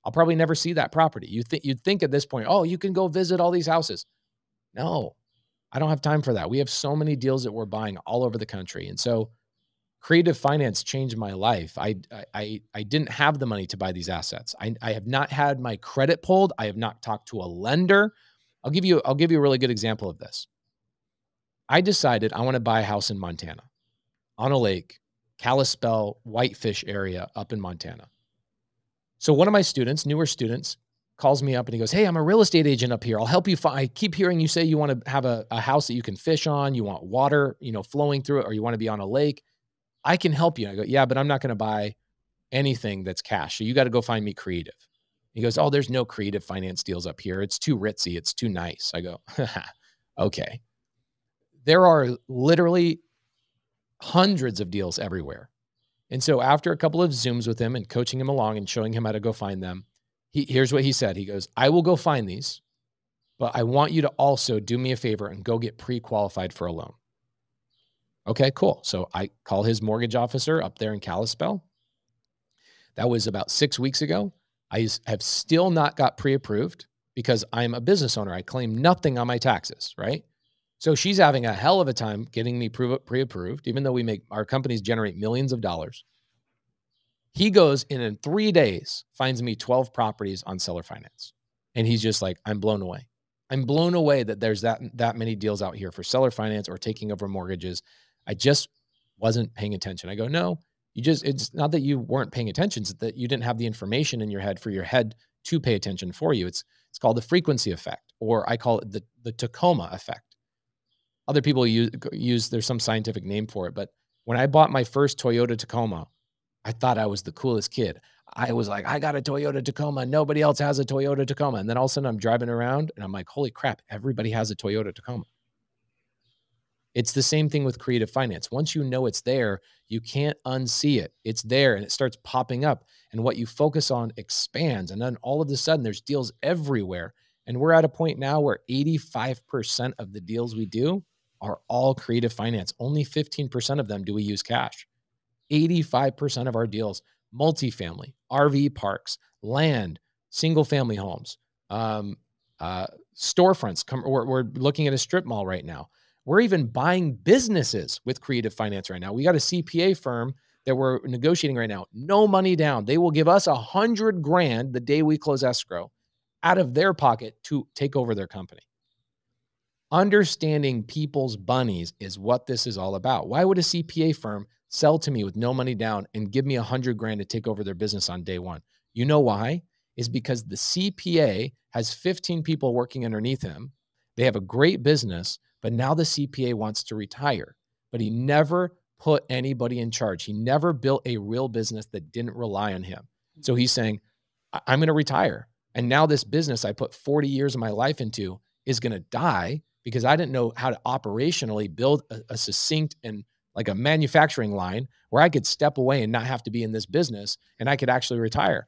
Speaker 1: I'll probably never see that property. You think you'd think at this point, oh, you can go visit all these houses. No, I don't have time for that. We have so many deals that we're buying all over the country. And so creative finance changed my life. I, I, I didn't have the money to buy these assets. I, I have not had my credit pulled. I have not talked to a lender. I'll give you, I'll give you a really good example of this. I decided I want to buy a house in Montana on a lake, Kalispell, Whitefish area up in Montana. So one of my students, newer students, calls me up and he goes, Hey, I'm a real estate agent up here. I'll help you. Find, I keep hearing you say you want to have a, a house that you can fish on. You want water, you know, flowing through it, or you want to be on a lake. I can help you. I go, yeah, but I'm not going to buy anything that's cash. So you got to go find me creative. He goes, oh, there's no creative finance deals up here. It's too ritzy. It's too nice. I go, okay. There are literally hundreds of deals everywhere. And so after a couple of Zooms with him and coaching him along and showing him how to go find them, he, here's what he said. He goes, I will go find these, but I want you to also do me a favor and go get pre-qualified for a loan. Okay, cool. So I call his mortgage officer up there in Kalispell. That was about six weeks ago. I have still not got pre approved because I'm a business owner. I claim nothing on my taxes, right? So she's having a hell of a time getting me pre approved, even though we make our companies generate millions of dollars. He goes in in three days, finds me 12 properties on seller finance. And he's just like, I'm blown away. I'm blown away that there's that that many deals out here for seller finance or taking over mortgages I just wasn't paying attention. I go, no, you just, it's not that you weren't paying attention, it's that you didn't have the information in your head for your head to pay attention for you. It's, it's called the frequency effect, or I call it the, the Tacoma effect. Other people use, use, there's some scientific name for it, but when I bought my first Toyota Tacoma, I thought I was the coolest kid. I was like, I got a Toyota Tacoma. Nobody else has a Toyota Tacoma. And then all of a sudden I'm driving around and I'm like, holy crap, everybody has a Toyota Tacoma. It's the same thing with creative finance. Once you know it's there, you can't unsee it. It's there and it starts popping up. And what you focus on expands. And then all of a sudden, there's deals everywhere. And we're at a point now where 85% of the deals we do are all creative finance. Only 15% of them do we use cash. 85% of our deals, multifamily, RV parks, land, single family homes, um, uh, storefronts. Come, we're, we're looking at a strip mall right now. We're even buying businesses with creative finance right now. We got a CPA firm that we're negotiating right now. No money down. They will give us a hundred grand the day we close escrow out of their pocket to take over their company. Understanding people's bunnies is what this is all about. Why would a CPA firm sell to me with no money down and give me a hundred grand to take over their business on day one. You know why? Is because the CPA has 15 people working underneath him. They have a great business, but now the CPA wants to retire. But he never put anybody in charge. He never built a real business that didn't rely on him. So he's saying, I'm going to retire. And now this business I put 40 years of my life into is going to die because I didn't know how to operationally build a, a, succinct and like a manufacturing line where I could step away and not have to be in this business and I could actually retire.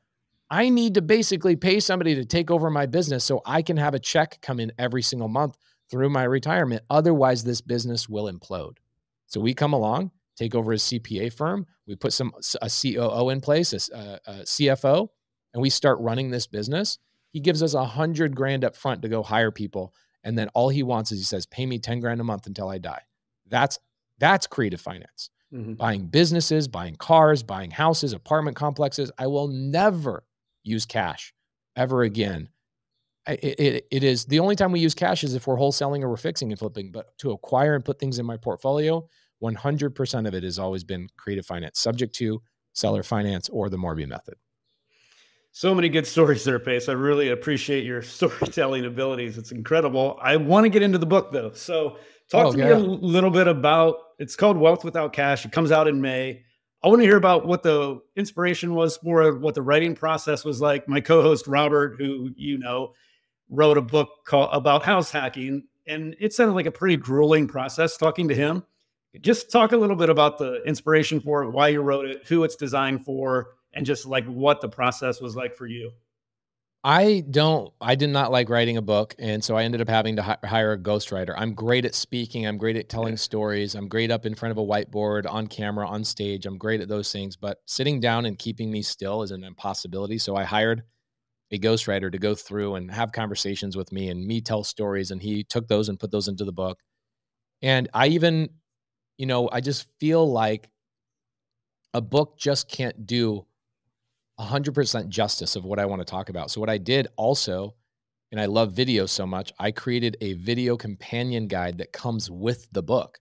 Speaker 1: I need to basically pay somebody to take over my business so I can have a check come in every single month through my retirement. Otherwise, this business will implode. So we come along, take over a CPA firm, we put some a COO in place, a, a CFO, and we start running this business. He gives us a hundred grand up front to go hire people and then all he wants is he says, pay me 10 grand a month until I die. That's that's creative finance. Mm-hmm. Buying businesses, buying cars, buying houses, apartment complexes. I will never use cash ever again. It, it, it is the only time we use cash is if we're wholesaling or we're fixing and flipping. But to acquire and put things in my portfolio, 100% of it has always been creative finance, subject to seller finance or the Morby method.
Speaker 2: So many good stories there, Pace. I really appreciate your storytelling abilities. It's incredible. I want to get into the book though. So talk oh, to yeah. me a little bit about it's called Wealth Without Cash. It comes out in May. I want to hear about what the inspiration was for what the writing process was like. My co-host Robert, who you know, wrote a book called about house hacking, and it sounded like a pretty grueling process talking to him. Just talk a little bit about the inspiration for it, why you wrote it, who it's designed for, and just like what the process was like for you.
Speaker 1: I don't, I did not like writing a book. And so I ended up having to hi- hire a ghostwriter. I'm great at speaking. I'm great at telling yeah. stories. I'm great up in front of a whiteboard, on camera, on stage. I'm great at those things. But sitting down and keeping me still is an impossibility. So I hired a ghostwriter to go through and have conversations with me and me tell stories. And he took those and put those into the book. And I even, you know, I just feel like a book just can't do 100% justice of what I want to talk about. So, what I did also, and I love video so much, I created a video companion guide that comes with the book.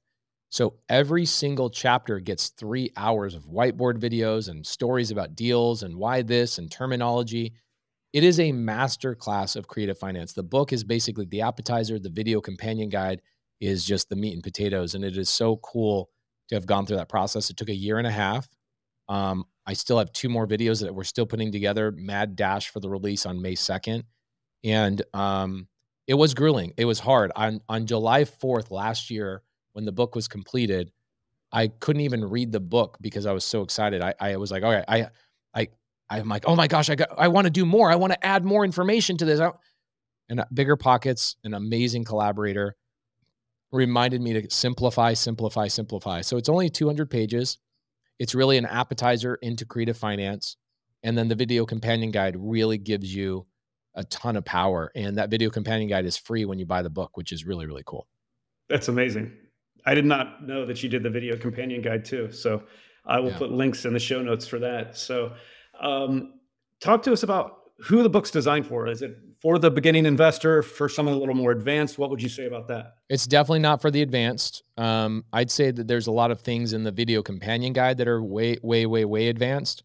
Speaker 1: So, every single chapter gets three hours of whiteboard videos and stories about deals and why this and terminology. It is a master class of creative finance. The book is basically the appetizer, the video companion guide is just the meat and potatoes. And it is so cool to have gone through that process. It took a year and a half. Um, I still have two more videos that we're still putting together. Mad Dash for the release on May 2nd. And um, it was grueling. It was hard. On on July 4th last year, when the book was completed, I couldn't even read the book because I was so excited. I, I was like, all right, I I I'm like, oh my gosh, I got I want to do more. I want to add more information to this. And uh, Bigger Pockets, an amazing collaborator, reminded me to simplify, simplify, simplify. So it's only 200 pages. It's really an appetizer into creative finance. And then the video companion guide really gives you a ton of power. And that video companion guide is free when you buy the book, which is really, really cool.
Speaker 2: That's amazing. I did not know that you did the video companion guide too. So I will yeah. put links in the show notes for that. So, um, talk to us about who the book's designed for. Is it for the beginning investor, for someone a little more advanced? What would you say about that?
Speaker 1: It's definitely not for the advanced. Um, I'd say that there's a lot of things in the video companion guide that are way, way, way, way advanced.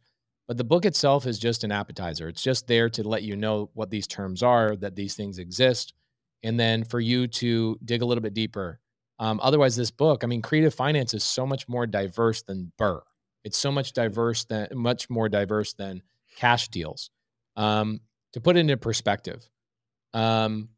Speaker 1: But the book itself is just an appetizer. It's just there to let you know what these terms are, that these things exist, and then for you to dig a little bit deeper. Um, otherwise, this book, I mean, creative finance is so much more diverse than BRRRR. It's so much diverse than much more diverse than cash deals. Um, to put it into perspective, um,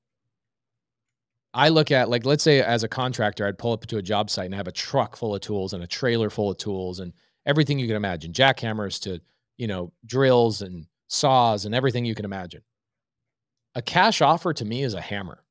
Speaker 1: I look at like let's say as a contractor, I'd pull up to a job site and have a truck full of tools and a trailer full of tools and everything you can imagine, jackhammers to you know drills and saws and everything you can imagine. A cash offer to me is a hammer.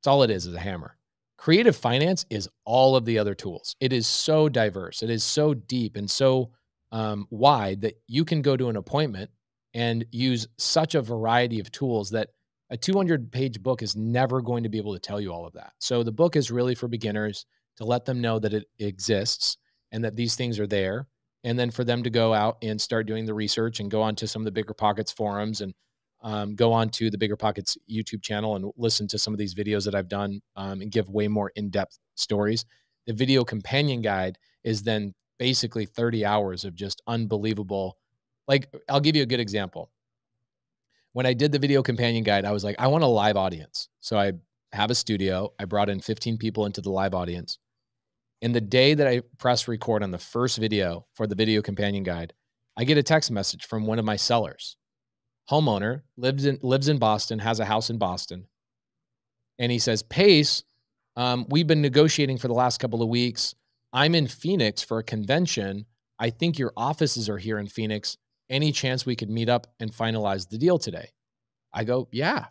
Speaker 1: It's all it is is a hammer. Creative finance is all of the other tools. It is so diverse. It is so deep and so um, wide that you can go to an appointment and use such a variety of tools that a 200 page book is never going to be able to tell you all of that. So the book is really for beginners to let them know that it exists and that these things are there. And then for them to go out and start doing the research and go onto some of the Bigger Pockets forums and um, go on to the Bigger Pockets YouTube channel and listen to some of these videos that I've done um, and give way more in depth stories. The video companion guide is then basically 30 hours of just unbelievable. Like, I'll give you a good example. When I did the video companion guide, I was like, I want a live audience. So I have a studio. I brought in 15 people into the live audience. And the day that I press record on the first video for the video companion guide, I get a text message from one of my sellers. Homeowner lives in lives in Boston, has a house in Boston. And he says, Pace, um, we've been negotiating for the last couple of weeks. I'm in Phoenix for a convention. I think your offices are here in Phoenix. Any chance we could meet up and finalize the deal today? I go, yeah,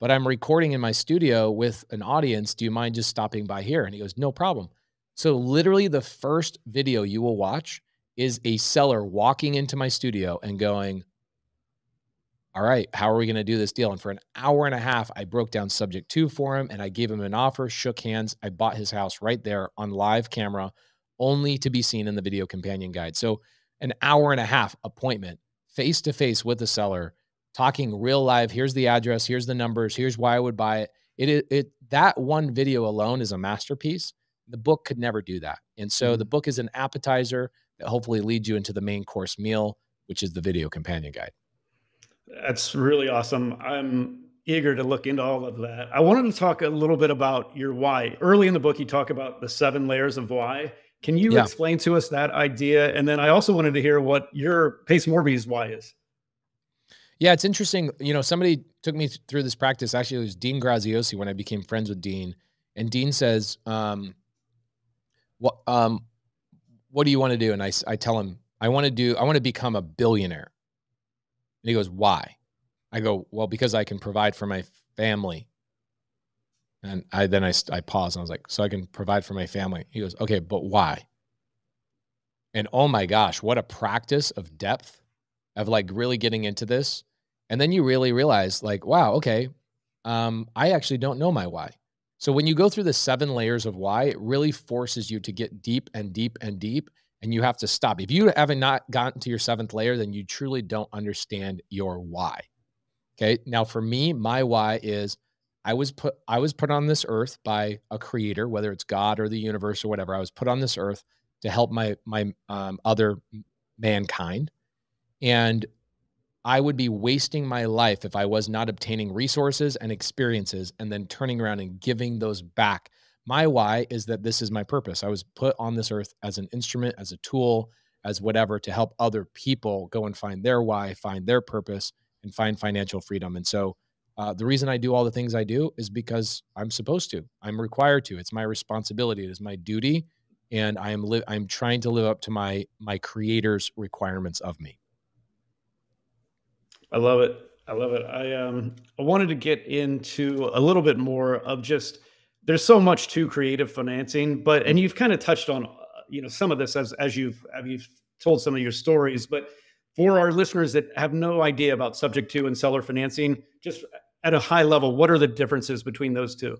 Speaker 1: but I'm recording in my studio with an audience. Do you mind just stopping by here? And he goes, no problem. So, literally, the first video you will watch is a seller walking into my studio and going, All right, how are we going to do this deal? And for an hour and a half, I broke down subject to for him and I gave him an offer, shook hands. I bought his house right there on live camera, only to be seen in the video companion guide. So, an hour and a half appointment face to face with the seller, talking real live. Here's the address, here's the numbers, here's why I would buy it. It, it, it that one video alone is a masterpiece the book could never do that. And so mm-hmm. the book is an appetizer that hopefully leads you into the main course meal, which is the video companion guide.
Speaker 2: That's really awesome. I'm eager to look into all of that. I wanted to talk a little bit about your why. Early in the book, you talk about the seven layers of why. Can you yeah. explain to us that idea? And then I also wanted to hear what your Pace Morby's why is.
Speaker 1: Yeah, it's interesting. You know, somebody took me through this practice. Actually, it was Dean Graziosi when I became friends with Dean. And Dean says, um, what um what do you want to do and i i tell him i want to do i want to become a billionaire and he goes why i go well because i can provide for my family and i then i i pause and i was like so i can provide for my family he goes okay but why and oh my gosh what a practice of depth of like really getting into this and then you really realize like wow okay um i actually don't know my why so when you go through the seven layers of why, it really forces you to get deep and deep and deep, and you have to stop. If you haven't not gotten to your seventh layer, then you truly don't understand your why. Okay. Now for me, my why is I was put I was put on this earth by a creator, whether it's God or the universe or whatever. I was put on this earth to help my my um, other mankind, and I would be wasting my life if I was not obtaining resources and experiences and then turning around and giving those back. My why is that this is my purpose. I was put on this earth as an instrument, as a tool, as whatever to help other people go and find their why, find their purpose, and find financial freedom. And so, uh, the reason I do all the things I do is because I'm supposed to. I'm required to. It's my responsibility. It is my duty, and I am li- I'm trying to live up to my my Creator's requirements of me.
Speaker 2: I love it. I love it. I um I wanted to get into a little bit more of just there's so much to creative financing, but and you've kind of touched on uh, you know some of this as as you've have you've told some of your stories, but for our listeners that have no idea about subject to and seller financing, just at a high level, what are the differences between those two?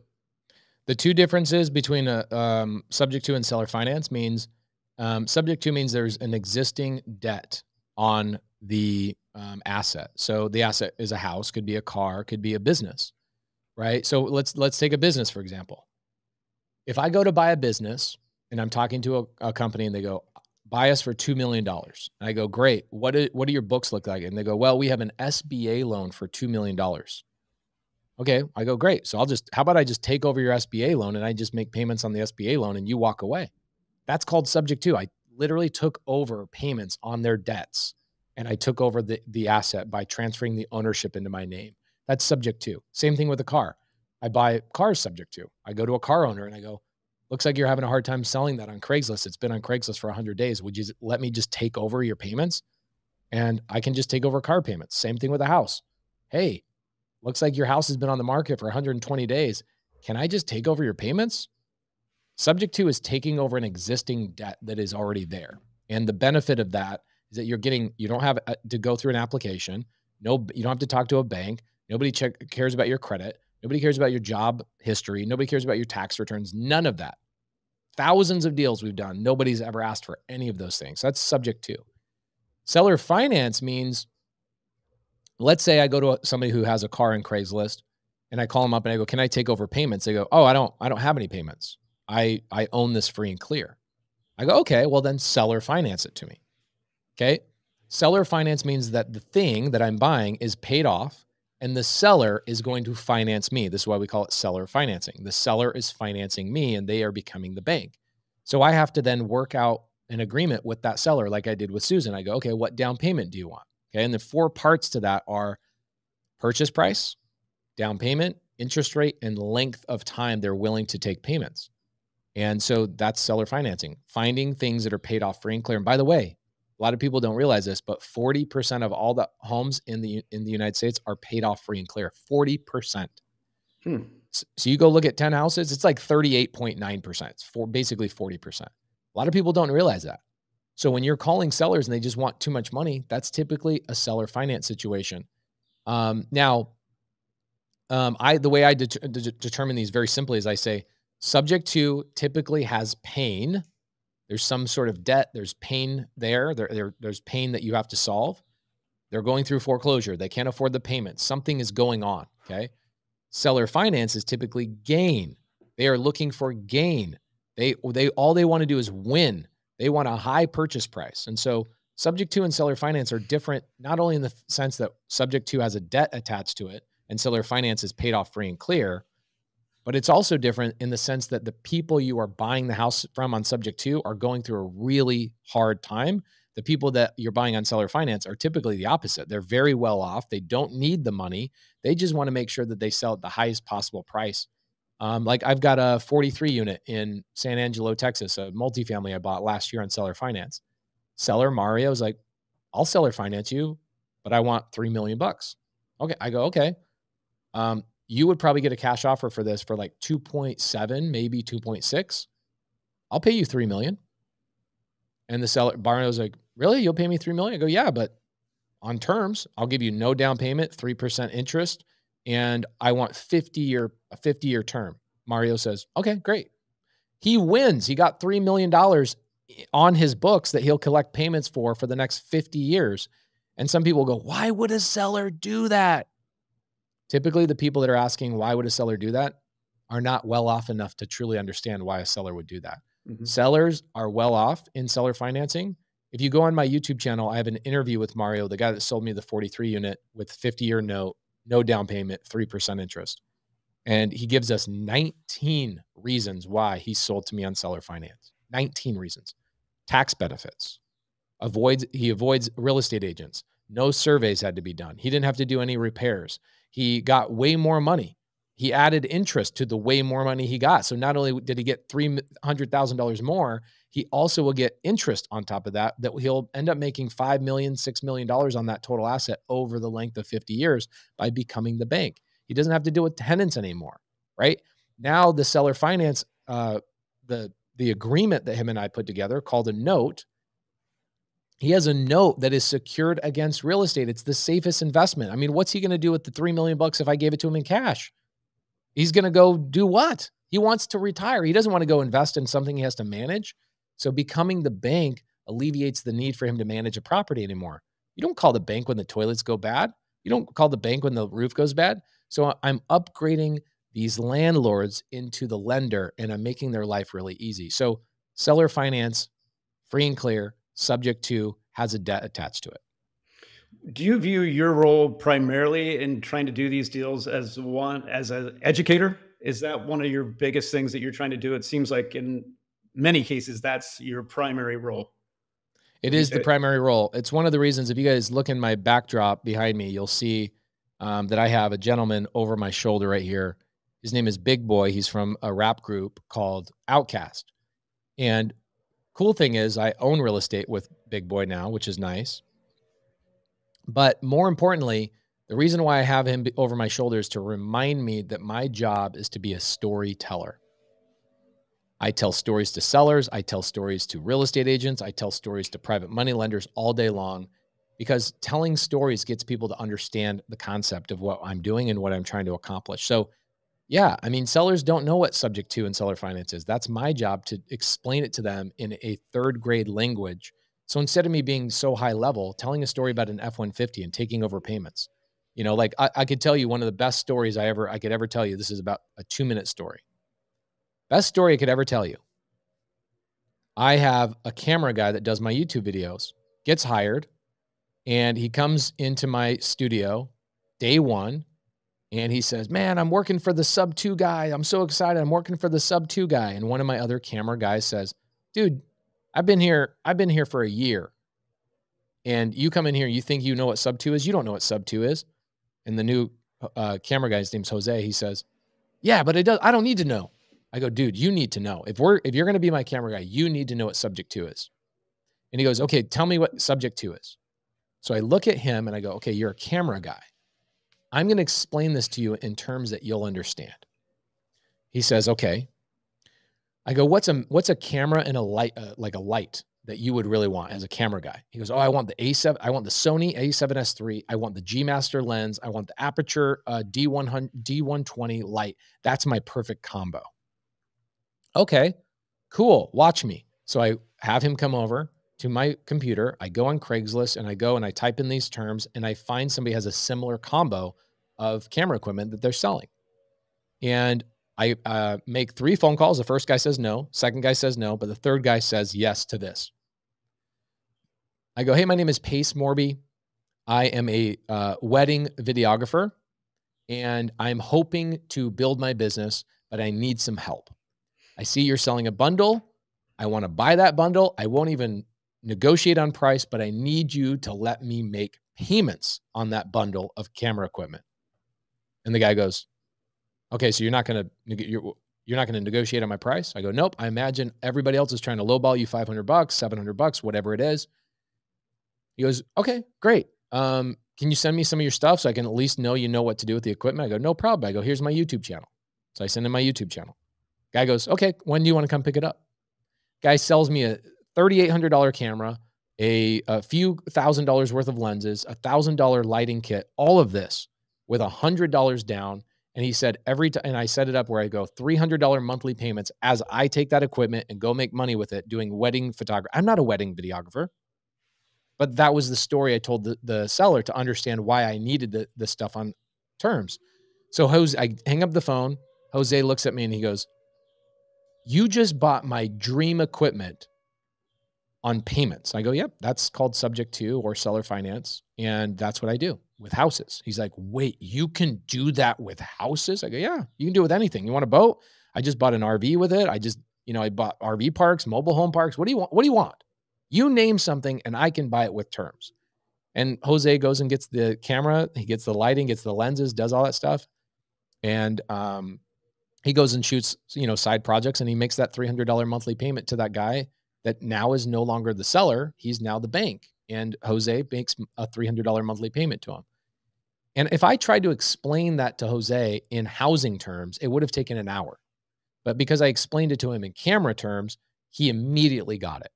Speaker 1: The two differences between a um, subject to and seller finance means um, subject to means there's an existing debt on the um, asset. So the asset is a house, could be a car, could be a business, right? So let's let's take a business for example. If I go to buy a business and I'm talking to a, a company and they go, buy us for $2 million. And I go, great. What do, what do your books look like? And they go, well, we have an SBA loan for $2 million. Okay. I go, great. So I'll just, how about I just take over your SBA loan and I just make payments on the SBA loan and you walk away? That's called subject to. I literally took over payments on their debts and I took over the, the asset by transferring the ownership into my name. That's subject to. Same thing with a car. I buy cars subject to. I go to a car owner and I go, looks like you're having a hard time selling that on Craigslist. It's been on Craigslist for 100 days. Would you let me just take over your payments? And I can just take over car payments. Same thing with a house. Hey, looks like your house has been on the market for 120 days. Can I just take over your payments? Subject to is taking over an existing debt that is already there. And the benefit of that is that you're getting you don't have uh, to go through an application. No, you don't have to talk to a bank. Nobody check, cares about your credit. Nobody cares about your job history. Nobody cares about your tax returns. None of that. Thousands of deals we've done. Nobody's ever asked for any of those things. That's subject to. Seller finance means, let's say I go to somebody who has a car in Craigslist and I call them up and I go, can I take over payments? They go, oh, I don't, I don't have any payments. I, I own this free and clear. I go, okay, well then seller finance it to me. Okay. Seller finance means that the thing that I'm buying is paid off and the seller is going to finance me. This is why we call it seller financing. The seller is financing me and they are becoming the bank. So I have to then work out an agreement with that seller, like I did with Susan. I go, okay, what down payment do you want? Okay. And the four parts to that are purchase price, down payment, interest rate, and length of time they're willing to take payments. And so that's seller financing, finding things that are paid off free and clear. And by the way, a lot of people don't realize this, but 40% of all the homes in the in the United States are paid off free and clear. 40%. Hmm. So you go look at 10 houses, it's like 38.9%. It's for basically 40%. A lot of people don't realize that. So when you're calling sellers and they just want too much money, that's typically a seller finance situation. Um, now, um, I the way I de- de- determine these very simply is I say subject to typically has pain there's some sort of debt. There's pain there. There, there. There's pain that you have to solve. They're going through foreclosure. They can't afford the payment. Something is going on. Okay. Seller finance is typically gain. They are looking for gain. They they all they want to do is win. They want a high purchase price. And so subject to and seller finance are different, not only in the sense that subject to has a debt attached to it and seller finance is paid off free and clear, but it's also different in the sense that the people you are buying the house from on subject to are going through a really hard time. The people that you're buying on seller finance are typically the opposite. They're very well off. They don't need the money. They just want to make sure that they sell at the highest possible price. Um, like I've got a 43 unit in San Angelo, Texas, a multifamily I bought last year on seller finance. Seller Mario is like, I'll seller finance you, but I want three million bucks. Okay, I go okay. Um, you would probably get a cash offer for this for like 2.7, maybe 2.6. I'll pay you 3 million. And the seller Barno's like, really? You'll pay me 3 million? I go, yeah, but on terms, I'll give you no down payment, 3% interest, and I want 50 year, a 50 year term. Mario says, okay, great. He wins. He got $3 million on his books that he'll collect payments for for the next 50 years. And some people go, why would a seller do that? Typically, the people that are asking, why would a seller do that, are not well off enough to truly understand why a seller would do that. Mm-hmm. Sellers are well off in seller financing. If you go on my YouTube channel, I have an interview with Mario, the guy that sold me the 43 unit with 50 year note, no down payment, 3% interest. And he gives us 19 reasons why he sold to me on seller finance. 19 reasons. Tax benefits. Avoids he avoids real estate agents. No surveys had to be done. He didn't have to do any repairs. He got way more money. He added interest to the way more money he got. So not only did he get $300,000 more, he also will get interest on top of that, that he'll end up making $5 million, $6 million on that total asset over the length of 50 years by becoming the bank. He doesn't have to deal with tenants anymore, right? Now the seller finance, uh, the, the agreement that him and I put together called a note he has a note that is secured against real estate. It's the safest investment. I mean, what's he going to do with the 3 million bucks if I gave it to him in cash? He's going to go do what? He wants to retire. He doesn't want to go invest in something he has to manage. So becoming the bank alleviates the need for him to manage a property anymore. You don't call the bank when the toilets go bad. You don't call the bank when the roof goes bad. So I'm upgrading these landlords into the lender and I'm making their life really easy. So seller finance, free and clear, subject to has a debt attached to it.
Speaker 2: Do you view your role primarily in trying to do these deals as one as an educator? Is that one of your biggest things that you're trying to do? It seems like in many cases that's your primary role.
Speaker 1: It is the primary role. It's one of the reasons if you guys look in my backdrop behind me, you'll see um, that I have a gentleman over my shoulder right here. His name is Big Boi. He's from a rap group called OutKast. And Cool thing is, I own real estate with Big Boi now, which is nice. But more importantly, the reason why I have him over my shoulder is to remind me that my job is to be a storyteller. I tell stories to sellers, I tell stories to real estate agents, I tell stories to private money lenders all day long because telling stories gets people to understand the concept of what I'm doing and what I'm trying to accomplish. So yeah, I mean, sellers don't know what subject to and seller finance is. That's my job to explain it to them in a third grade language. So instead of me being so high level, telling a story about an F 150 and taking over payments, you know, like I, I, could tell you one of the best stories I ever, I could ever tell you. This is about a two minute story. Best story I could ever tell you. I have a camera guy that does my YouTube videos, gets hired, and he comes into my studio day one and he says, Man, I'm working for the sub two guy. I'm so excited. I'm working for the sub two guy. And one of my other camera guys says, Dude, I've been here, I've been here for a year. And you come in here, you think you know what sub two is. You don't know what sub two is. And the new uh, camera guy's name's Jose. He says, Yeah, but it does, I don't need to know. I go, dude, you need to know. If we're if you're gonna be my camera guy, you need to know what subject to is. And he goes, Okay, tell me what subject to is. So I look at him and I go, Okay, you're a camera guy. I'm going to explain this to you in terms that you'll understand. He says, "Okay." I go, "What's a what's a camera and a light uh, like a light that you would really want as a camera guy?" He goes, "Oh, I want the A7, I want the Sony A7S III, I want the G Master lens, I want the Aputure uh, D100 D120 light. That's my perfect combo." Okay. Cool. Watch me. So I have him come over to my computer. I go on Craigslist and I go and I type in these terms and I find somebody has a similar combo of camera equipment that they're selling. And I uh, make three phone calls. The first guy says no, second guy says no, but the third guy says yes to this. I go, hey, my name is Pace Morby. I am a uh, wedding videographer and I'm hoping to build my business, but I need some help. I see you're selling a bundle. I want to buy that bundle. I won't even negotiate on price, but I need you to let me make payments on that bundle of camera equipment. And the guy goes, "Okay, so you're not going to you're you're not going to negotiate on my price?" I go, "Nope. I imagine everybody else is trying to lowball you 500 bucks, 700 bucks, whatever it is." He goes, "Okay, great. Um, can you send me some of your stuff so I can at least know you know what to do with the equipment?" I go, "No problem." I go, "Here's my YouTube channel." So I send him my YouTube channel. Guy goes, "Okay, when do you want to come pick it up?" Guy sells me a $3,800 camera, a, a few thousand dollars worth of lenses, a thousand dollar lighting kit, all of this with a hundred dollars down. And he said every time, and I set it up where I go $300 monthly payments as I take that equipment and go make money with it doing wedding photography. I'm not a wedding videographer, but that was the story I told the, the seller to understand why I needed the, the stuff on terms. So Jose, I hang up the phone. Jose looks at me and he goes, You just bought my dream equipment on payments. I go, yep, that's called subject to or seller finance. And that's what I do with houses. He's like, wait, you can do that with houses? I go, yeah, you can do it with anything. You want a boat? I just bought an RV with it. I just, you know, I bought RV parks, mobile home parks. What do you want? What do you want? You name something and I can buy it with terms. And Jose goes and gets the camera, he gets the lighting, gets the lenses, does all that stuff. And um, he goes and shoots, you know, side projects and he makes that $300 monthly payment to that guy that now is no longer the seller. He's now the bank. And Jose makes a $300 monthly payment to him. And if I tried to explain that to Jose in housing terms, it would have taken an hour. But because I explained it to him in camera terms, he immediately got it.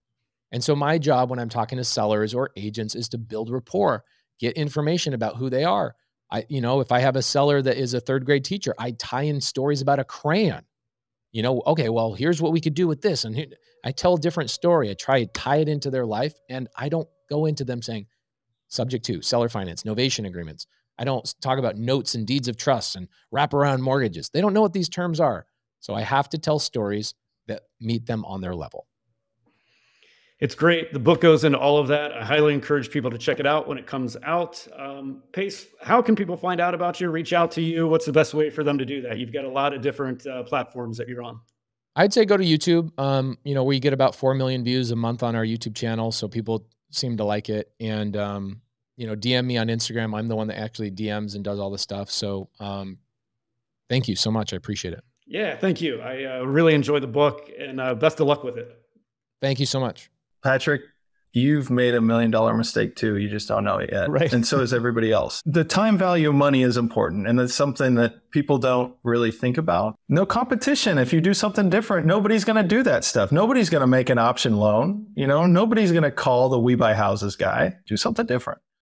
Speaker 1: And so my job when I'm talking to sellers or agents is to build rapport, get information about who they are. I, you know, if I have a seller that is a third grade teacher, I tie in stories about a crayon you know, okay, well, here's what we could do with this. And here, I tell a different story. I try to tie it into their life. And I don't go into them saying, subject to seller finance, novation agreements. I don't talk about notes and deeds of trust and wraparound mortgages. They don't know what these terms are. So I have to tell stories that meet them on their level.
Speaker 2: It's great. The book goes into all of that. I highly encourage people to check it out when it comes out. Um, Pace, how can people find out about you, reach out to you? What's the best way for them to do that? You've got a lot of different uh, platforms that you're on.
Speaker 1: I'd say go to YouTube. Um, you know, we get about 4 million views a month on our YouTube channel. So people seem to like it. And, um, you know, DM me on Instagram. I'm the one that actually DMs and does all the stuff. So um, thank you so much. I appreciate it.
Speaker 2: Yeah, thank you. I uh, really enjoyed the book and uh, best of luck with it.
Speaker 1: Thank you so much.
Speaker 4: Patrick, you've made a million dollar mistake too. You just don't know it yet.
Speaker 2: Right.
Speaker 4: And so is everybody else. The time value of money is important. And it's something that people don't really think about. No competition. If you do something different, nobody's going to do that stuff. Nobody's going to make an option loan. You know, nobody's going to call the We Buy Houses guy. Do something different.